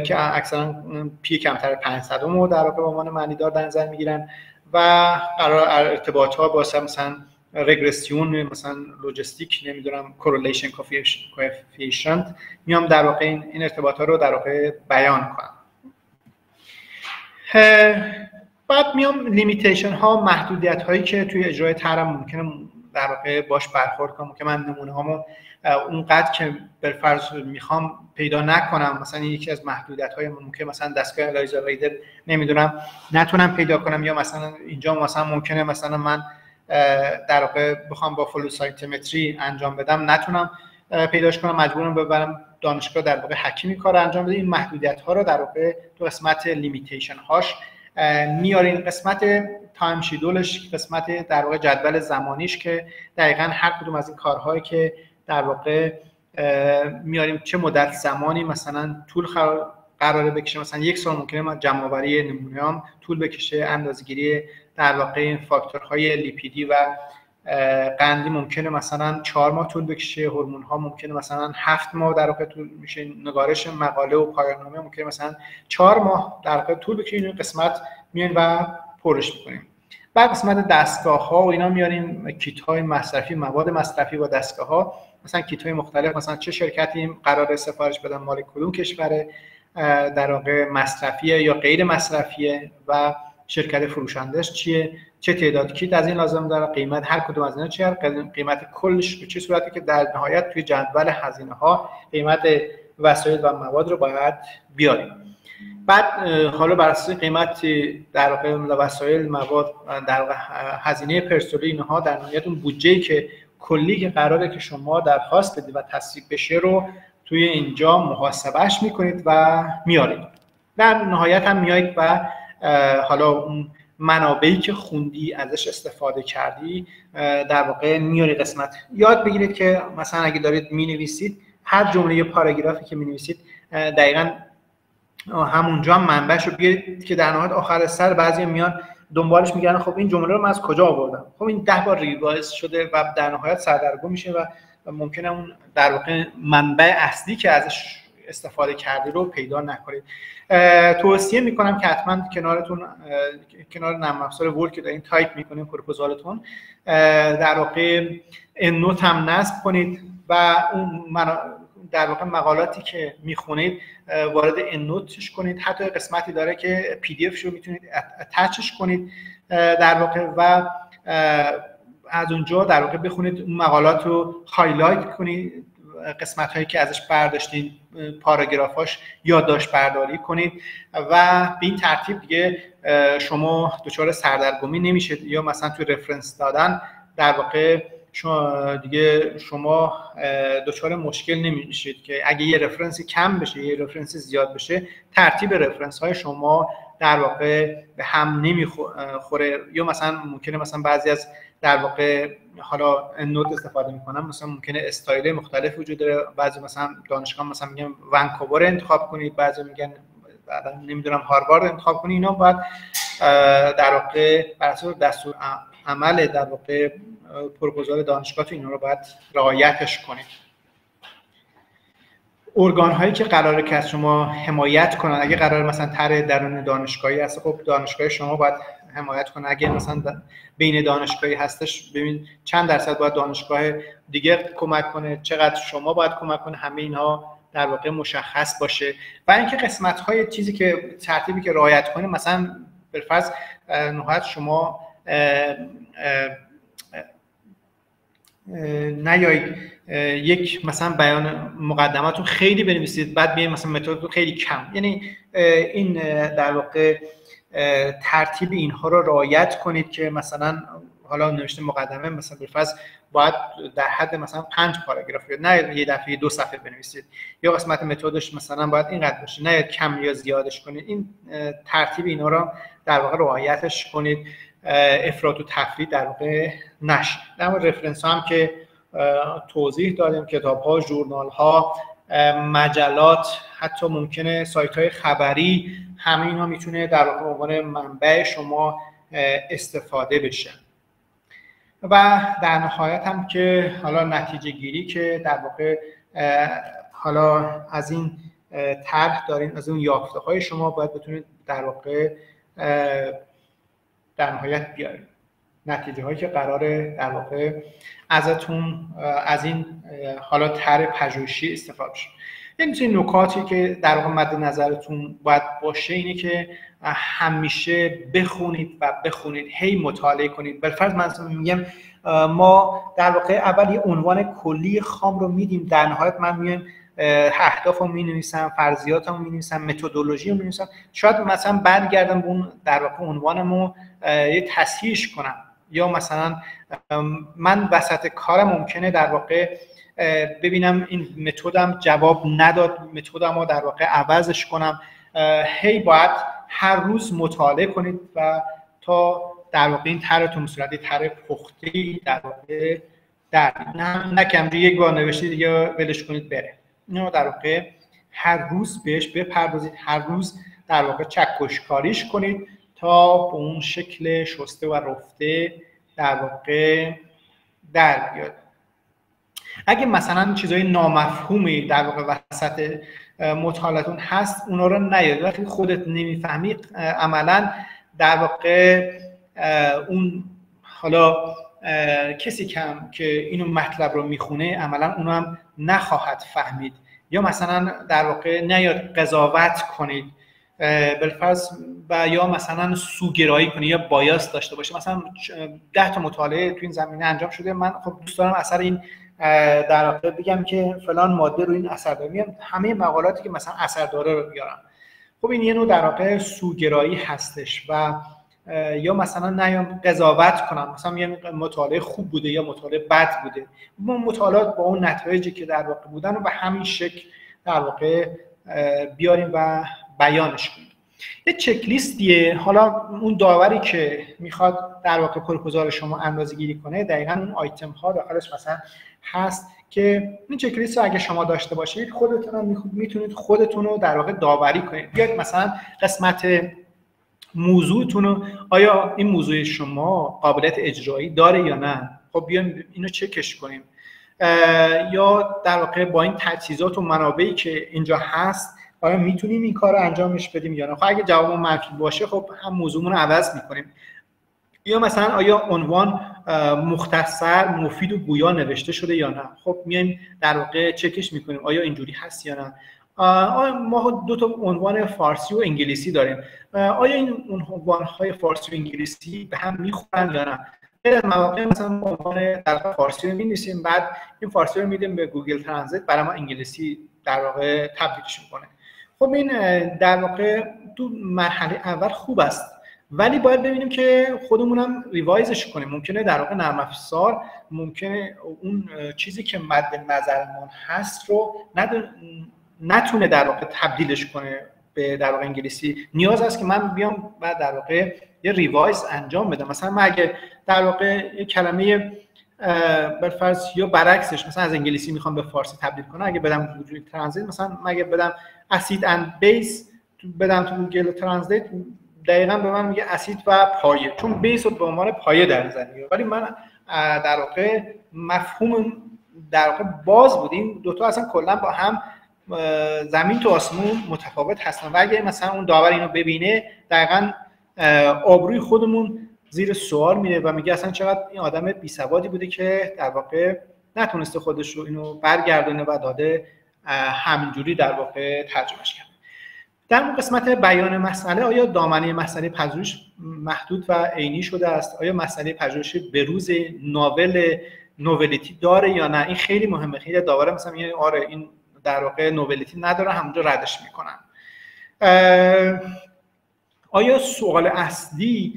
که اکثرا P کمتر 500 رو در واقع به عنوان معنی دار در نظر می‌گیرن و قرار ارتباط ها با مثلا رگرسیون مثلا لوجستیک نمی‌دونم correlation coefficient میام در واقع این ارتباط ها رو در واقع بیان کنم. بعد میام limitation ها محدودیت هایی که توی اجرای طرح ممکنه در واقع باش برخورد کنم که من نمونه هامو اونقدر که به فرض می‌خوام پیدا نکنم. مثلا یکی از محدودیت های ممکن مثلا دستگاه ELISA reader نمی‌دونم نتونم پیدا کنم یا مثلا اینجا مثلا ممکنه مثلا من در واقع بخوام با flow cytometry انجام بدم نتونم پیداش کنم مجبورم ببرم. دانشگاه در واقع حکیمی کار انجام بده. این محدودیت ها رو در واقع تو قسمت limitation هاش میارین قسمت time schedule ش قسمت در واقع جدول زمانیش که دقیقا هر کدوم از این کارهایی که در واقع میاریم چه مدت زمانی مثلا طول قراره بکشه. مثلا یک سال ممکنه ما جمع آوری نمونه هم طول بکشه. اندازه‌گیری در واقع این فاکتورهای لیپیدی و قندی ممکنه مثلا چهار ماه طول بکشه هورمون ها ممکنه مثلا هفت ماه در واقع طول میشه نگارش مقاله و پایان نامه ممکنه مثلا چهار ماه در واقع طول بکشه این قسمت میان و پرش می‌کنیم. بعد قسمت دستگاه ها و اینا میاریم کیت های مصرفی مواد مصرفی با دستگاه ها مثلا کیت های مختلف مثلا چه شرکتی قرار سفارش بدن مال کدوم کشوره در واقع مصرفیه یا غیر مصرفیه و شرکت فروشندش چیه؟ چه تعداد کیت از این لازم داره؟ قیمت هر کدوم از اینا چیه قیمت کلش به چه صورتی که در نهایت توی جدول هزینه ها قیمت وسایل و مواد رو باید بیاریم. بعد حالا بر اساس قیمت در واقع وسایل مواد در هزینه پرسنل اینها در نهایت اون بودجه که کلی که قراره که شما درخواست بدید و تصویب بشه رو توی اینجا محاسبهش می‌کنید و میارید در نهایت هم میایید و حالا اون منابعی که خوندی ازش استفاده کردی در واقع میاری قسمت. یاد بگیرید که مثلا اگه دارید می نویسید هر جمله یا پاراگرافی که می نویسید دقیقا همونجا هم منبعش رو بیارید که در نهایت آخر سر بعضی میان دنبالش میگن خب این جمله رو من از کجا آوردم؟ خب این ده بار ریوایز شده و در نهایت سردرگم میشه و ممکنه اون در واقع منبع اصلی که ازش استفاده کردی رو پیدا نکنید. توصیه می‌کنم که حتما کنارتون کنار نرم افزار Word که دارین تایپ می‌کنین پروپوزالتون در واقع EndNote هم نصب کنید و اون در واقع مقالاتی که می‌خونید وارد EndNote ش کنید. حتی قسمتی داره که PDF رو می‌تونید attach ش کنید در واقع و از اونجا در واقع بخونید اون مقالات رو highlight کنید قسمت هایی که ازش برداشتین پاراگرافاش یادداشت برداری کنید و به این ترتیب دیگه شما دچار سردرگمی نمیشید یا مثلا توی reference دادن در واقع شما دیگه شما دچار مشکل نمیشید که اگه یه reference ی کم بشه یه reference ی زیاد بشه ترتیب reference های شما در واقع به هم نمی‌خوره یا مثلا ممکنه مثلا بعضی از در واقع حالا نوت استفاده می‌کنم مثلا ممکنه استایل مختلف وجود داره. بعضی مثلا دانشگاه مثلا میگن ونکوور انتخاب کنید بعضی میگن نمی‌دونم هاروارد انتخاب کنید. اینا باید در واقع بر دستور عمل در واقع پروپوزال دانشگاه اینا رو باید رعایتش کنید. ارگان هایی که قراره که از شما حمایت کنن اگه قرار مثلا تر درون دانشگاهی هست خب دانشگاه شما باید حمایت کنه. اگه مثلا بین دانشگاهی هستش ببین چند درصد باید دانشگاه دیگه کمک کنه چقدر شما باید کمک کنه همه اینها در واقع مشخص باشه. و اینکه قسمت های چیزی که ترتیبی که رعایت کنه مثلا بالفرض نهایت شما نیایید. یک مثلا بیان مقدماتون خیلی بنویسید بعد بیاین مثلا متدتون خیلی کم. یعنی این در واقع ترتیب اینها رو رعایت کنید که مثلا حالا نوشته مقدمه مثلا بالفرض باید در حد مثلا پنج پاراگراف نه یه دفعه دو صفحه بنویسید. یا قسمت متدش مثلا باید اینقدر باشه. نه کم یا زیادش کنید. این ترتیب اینا رو در واقع رعایتش کنید. افراد و تفرید در واقع نشه در رفرنس هم که توضیح دادیم کتاب ها ژورنال ها مجلات حتی ممکنه سایت های خبری همه اینا می‌تونه در واقع عنوان منبع شما استفاده بشه. و در نهایت هم که حالا نتیجه گیری که در واقع حالا از این طرح دارین از اون یافته های شما باید بتونید در واقع در نهایت بیارید نتیجه هایی که قراره در واقع ازتون از این حالا طرح پژوهشی استفاده شد یه نکاتی که در واقع مد نظرتون باید باشه اینه که همیشه بخونید و بخونید هی مطالعه کنید. بالفرض من میگم ما در واقع اول یه عنوان کلی خام رو میدیم. در نهایت من میگم اهداف رو می نویسم فرضیات رو می نویسم متدولوژی رو می نویسم شاید مثلا برگردم به اون در واقع عنوانمو یه تصحیحش کنم. یا مثلا من وسط کارم ممکنه در واقع ببینم این متدم جواب نداد متدم رو در واقع عوضش کنم. هی باید هر روز مطالعه کنید و تا در واقع این طرحتون صورت طرح پخته در واقع در نه نکم یک بار نوشتید دیگه ولش کنید بره. اینو در واقع هر روز بهش بپردازید هر روز در واقع چکش کاریش کنید. تا به اون شکل شسته و رفته در واقع در بیاد. اگه مثلا چیزای نامفهومی در واقع وسط مطالعاتون هست اونا رو نیاد. وقتی خودت نمی‌فهمی عملا در واقع اون حالا کسی کم که اینو مطلب رو می‌خونه عملا اونو هم نخواهد فهمید. یا مثلا در واقع نیاد قضاوت کنید. بالفرض و یا مثلا سوگرایی کنید یا بایاس داشته باشه مثلا ده تا مطالعه تو این زمینه انجام شده. من خب دوست دارم اثر این در واقع بگم که فلان ماده رو این اثر داره. همه مقالاتی که مثلا اثر داره رو بیارم. خب این یه نوع در واقع سوگرایی هستش و یا مثلا نیام قضاوت کنم. مثلا یه مطالعه خوب بوده یا مطالعه بد بوده. ما مطالعات با اون نتایجی که در واقع بودن رو به همین شکل در واقع بیاریم و بیانش کنیم یه چک لیستیه حالا اون داوری که می‌خواد در واقع پروپوزال شما اندازه گیری کنه دقیقا اون آیتم ها داخلش مثلا هست که این چک لیست رو اگه شما داشته باشید خودتون هم می‌تونید خودتون رو در واقع داوری کنید. بیاید مثلا قسمت موضوعتون رو آیا این موضوع شما قابلیت اجرایی داره یا نه؟ خب بیایم اینو چکش کنیم. یا در واقع با این تجهیزات و منابعی که اینجا هست آیا می‌تونیم این کار رو انجامش بدیم یا نه؟ خب اگه جواب منفی باشه خب هم موضوعمون رو عوض می‌کنیم. یا مثلا آیا عنوان مختصر مفید و گویا نوشته شده یا نه؟ خب میایم در واقع چکش می‌کنیم. آیا اینجوری هست یا نه؟ ما دو تا عنوان فارسی و انگلیسی داریم. آیا این عنوان های فارسی و انگلیسی به هم می‌خورن یا نه؟ در مواقع مثلا عنوان در فارسی رو می‌نویسیم بعد این فارسی رو میدیم به گوگل ترنزیت برای ما انگلیسی در واقع تبدیلش می‌کنه. خب این در واقع تو مرحله اول خوب است. ولی باید ببینیم که خودمون هم ریوایزش کنیم. ممکنه در واقع نرم افزار ممکنه اون چیزی که مد نظرمون هست رو نتونه در واقع تبدیلش کنه به در واقع انگلیسی. نیاز است که من بیام و در واقع یه revise انجام بدم. مثلا من اگه در واقع یه کلمه فرض یا برعکسش مثلا از انگلیسی می‌خوام به فارسی تبدیل کنم اگه بدم translate مثلا من اگه بدم acid and base بدم تو Google Translate دقیقا به من میگه اسید و پایه. چون base رو به عنوان پایه در نظر ولی من در واقع مفهوم در واقع باز بوده. دو تا اصلا کلا با هم زمین تا آسمون متفاوت هستن. و اگه مثلا اون داور اینو ببینه دقیقا آبروی خودمون زیر سوال میره و میگه اصلا چقدر این آدم بی سوادی بوده که در واقع نتونسته خودش رو اینو برگردونه و داده همینجوری در واقع ترجمهش کرد. در اون قسمت بیان مسئله آیا دامنه مسئله پژوهش محدود و عینی شده است؟ آیا مسئله پژوهش به روز ناول نوولیتی داره یا نه؟ این خیلی مهمه خیلی داوره. مثلا میگه آره این در واقع نوبلیتی نداره همونجا ردش می‌کنن. آیا سوال اصلی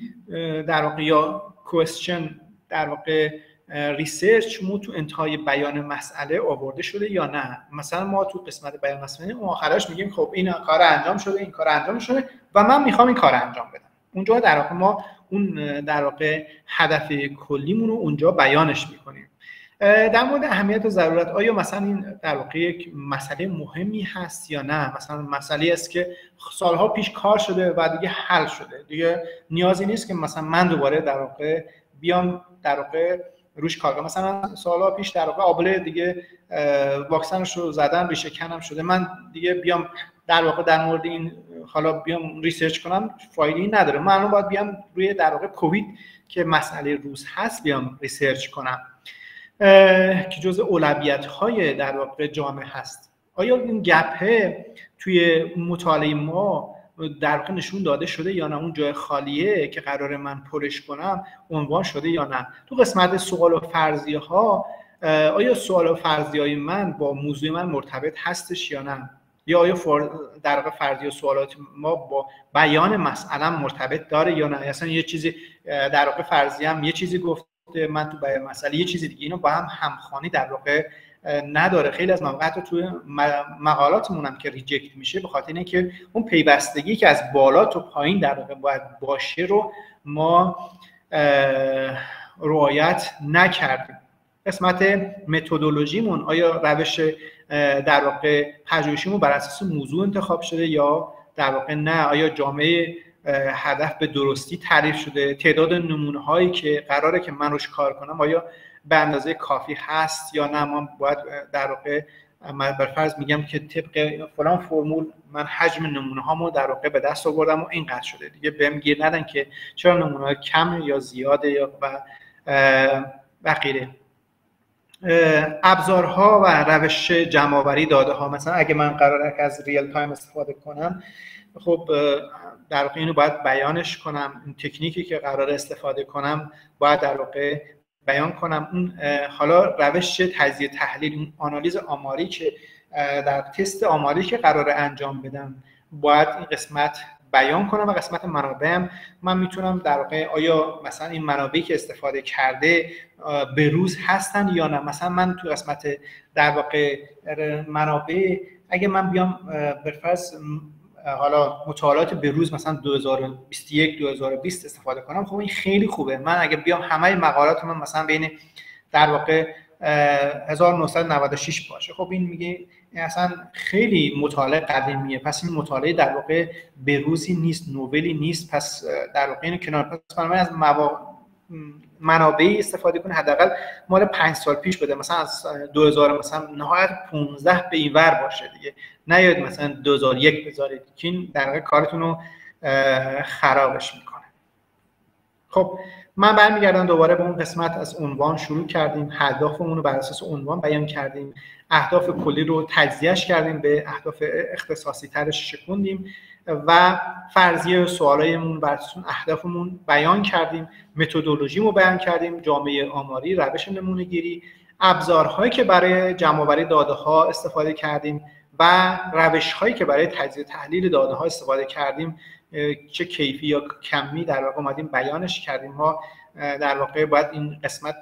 در واقع یا question در واقع research مو تو انتهای بیان مسئله آورده شده یا نه؟ مثلا ما تو قسمت بیان مسئله اون آخرش میگیم خب این کار انجام شده این کار انجام شده و من می‌خوام این کار انجام بدم. اونجا در واقع ما اون در واقع هدف کلیمون رو اونجا بیانش می‌کنیم. در مورد اهمیت و ضرورت آیا مثلا این در واقع یک مسئله مهمی هست یا نه؟ مثلا مسئله است که سالها پیش کار شده و دیگه حل شده. دیگه نیازی نیست که مثلا من دوباره در واقع بیام در واقع روش کار کنم مثلا سالها پیش در واقع آبله دیگه واکسنش رو زدن ریشه کنم شده. من دیگه بیام در واقع در مورد این حالا بیام research کنم فایده نداره. من باید بیام روی در واقع کووید که مسئله روز هست بیام research کنم. که جز اولویت های در واقع جامعه هست. آیا این gap ه توی مطالعه ما در واقع نشون داده شده یا نه اون جای خالیه که قرار من پرش کنم عنوان شده یا نه. تو قسمت سوال و فرضیه ها آیا سوال و فرضیه های من با موضوع من مرتبط هستش یا نه؟ یا آیا در واقع فرضیه و سوالات ما با بیان مسئله مرتبط داره یا نه؟ اصلا یه چیزی در واقع فرضیه هم یه چیزی گفت من تو بیان مسئله یه چیزی دیگه اینو با هم همخوانی در واقع نداره. خیلی از مواقع تو توی مقالاتمون هم که ریجکت میشه به خاطر اینکه اون پیوستگی که از بالا تا پایین در واقع باید باشه رو ما رعایت نکردیم. قسمت متدولوژیمون آیا روش در واقع پژوهشیمون بر اساس موضوع انتخاب شده یا در واقع نه؟ آیا جامعه هدف به درستی تعریف شده؟ تعداد نمونه هایی که قراره که من روش کار کنم آیا به اندازه کافی هست یا نه من باید در واقع من فرض میگم که طبق فلان فرمول من حجم نمونه هامو در واقع به دست آوردم و اینقدر شده. دیگه بهم گیر ندن که چرا نمونه کم یا زیاده یا و بقیه ابزارها و روش جمع داده ها مثلا اگه من قرار از real time استفاده کنم خب در واقع اینو باید بیانش کنم. این تکنیکی که قرار استفاده کنم باید در واقع بیان کنم. اون حالا روش تجزیه تحلیل اون آنالیز آماری که در تست آماری که قرار انجام بدم باید این قسمت بیان کنم و قسمت منابعم من می‌تونم در واقع آیا مثلا این منابعی که استفاده کرده به روز هستن یا نه؟ مثلا من تو قسمت در واقع منابع اگه من بیام به فرض حالا مطالعات به روز مثلا 2021 2020 استفاده کنم خب این خیلی خوبه. من اگه بیام همه مقالات من مثلا بین در واقع 1996 باشه. خب این میگه اصلا خیلی مطالعه قدیمیه. پس این مطالعه در واقع به روزی نیست نوولی نیست. پس در واقع اینو کنار. پس من از منابعی استفاده کنه. حداقل مال پنج سال پیش بده مثلا از 2000 مثلا نهایت 15 به این ور باشه دیگه. نیاید مثلا 2001 بذارید که این در کارتون رو خرابش می‌کنه. خب من برمیگردم دوباره به اون قسمت از عنوان شروع کردیم. هدفمون رو بر اساس عنوان بیان کردیم. اهداف کلی رو تجزیهش کردیم. به اهداف اختصاصی ترش شکوندیم. و فرضیه سوالایمون بر اهدافمون بیان کردیم متدولوژیمو بیان کردیم جامعه آماری روش نمونه گیری ابزارهایی که برای جمع آوری داده ها استفاده کردیم و روش هایی که برای تجزیه تحلیل داده ها استفاده کردیم چه کیفی یا کمی در واقع اومدیم بیانش کردیم. ما در واقع باید این قسمت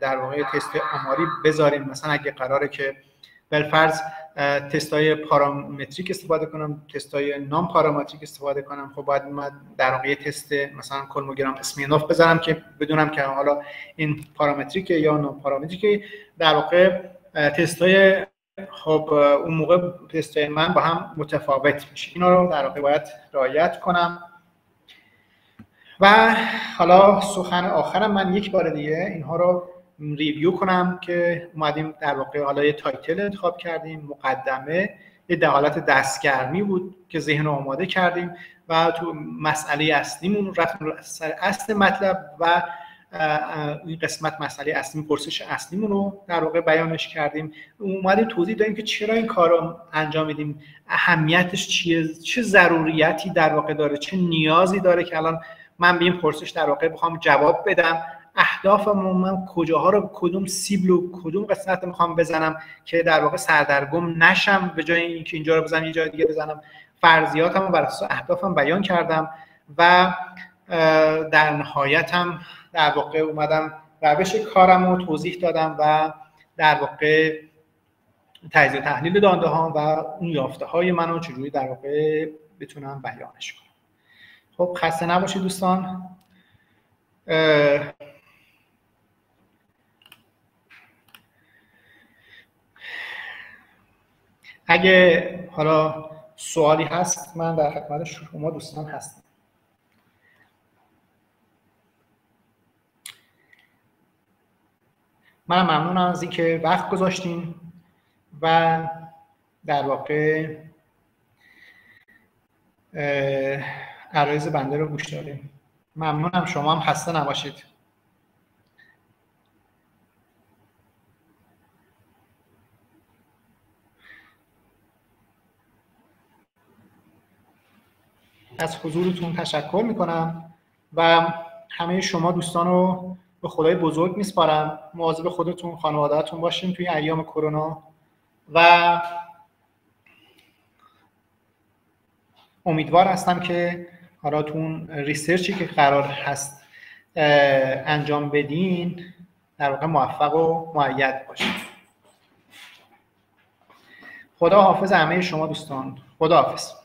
در واقع تست آماری بذاریم. مثلا اگه قراره که بالفرض تست های پارامتریک استفاده کنم تست های نام پارامتریک استفاده کنم. خب باید من در واقع تست مثلا کلموگرام اسمینوف بذارم که بدونم که حالا این پارامتریک یا نام پارامتریک در واقع تست های خب اون موقع تست من با هم متفاوت میشه. اینا رو در واقع باید رعایت کنم. و حالا سخن آخرم من یک بار دیگه اینها رو review کنم که اومدیم در واقع حالا یه title انتخاب کردیم مقدمه یه در واقع دستگرمی بود که ذهن آماده کردیم و تو مسئله اصلیمون رفتیم سر اصل مطلب و این قسمت مسئله اصلی پرسش اصلیمون رو در واقع بیانش کردیم. اومدیم توضیح دادیم که چرا این کار رو انجام میدیم اهمیتش چیه چه ضروریتی در واقع داره چه نیازی داره که الان من به این پرسش در واقع بخوام جواب بدم. اهدافمون من کجاها رو کدوم سیبل و کدوم قسمت می‌خوام بزنم که در واقع سردرگم نشم به جای اینکه اینجا رو بزنم یه جای دیگه بزنم. فرضیاتم رو بر اساس اهدافم بیان کردم و در هم در واقع اومدم روش کارم رو توضیح دادم و در واقع تجزیه تحلیل دانده ها و اون یافته های من رو چجوری در واقع بتونم بیانش کنم. خب خسته نباشید دوستان. اگه حالا سوالی هست من در خدمت شما دوستان هستم. من ممنونم از اینکه وقت گذاشتین و در واقع عرایز بنده رو گوش دادیم ممنونم شما هم خسته نباشید. از حضورتون تشکر می‌کنم و همه شما دوستان رو به خدای بزرگ میسپارم. مواظب خودتون خانوادهتون باشین توی ایام کرونا و امیدوار هستم که حالا تو ریسرچی که قرار هست انجام بدین در واقع موفق و معید باشید خدا حافظ همه شما دوستان. خدا حافظ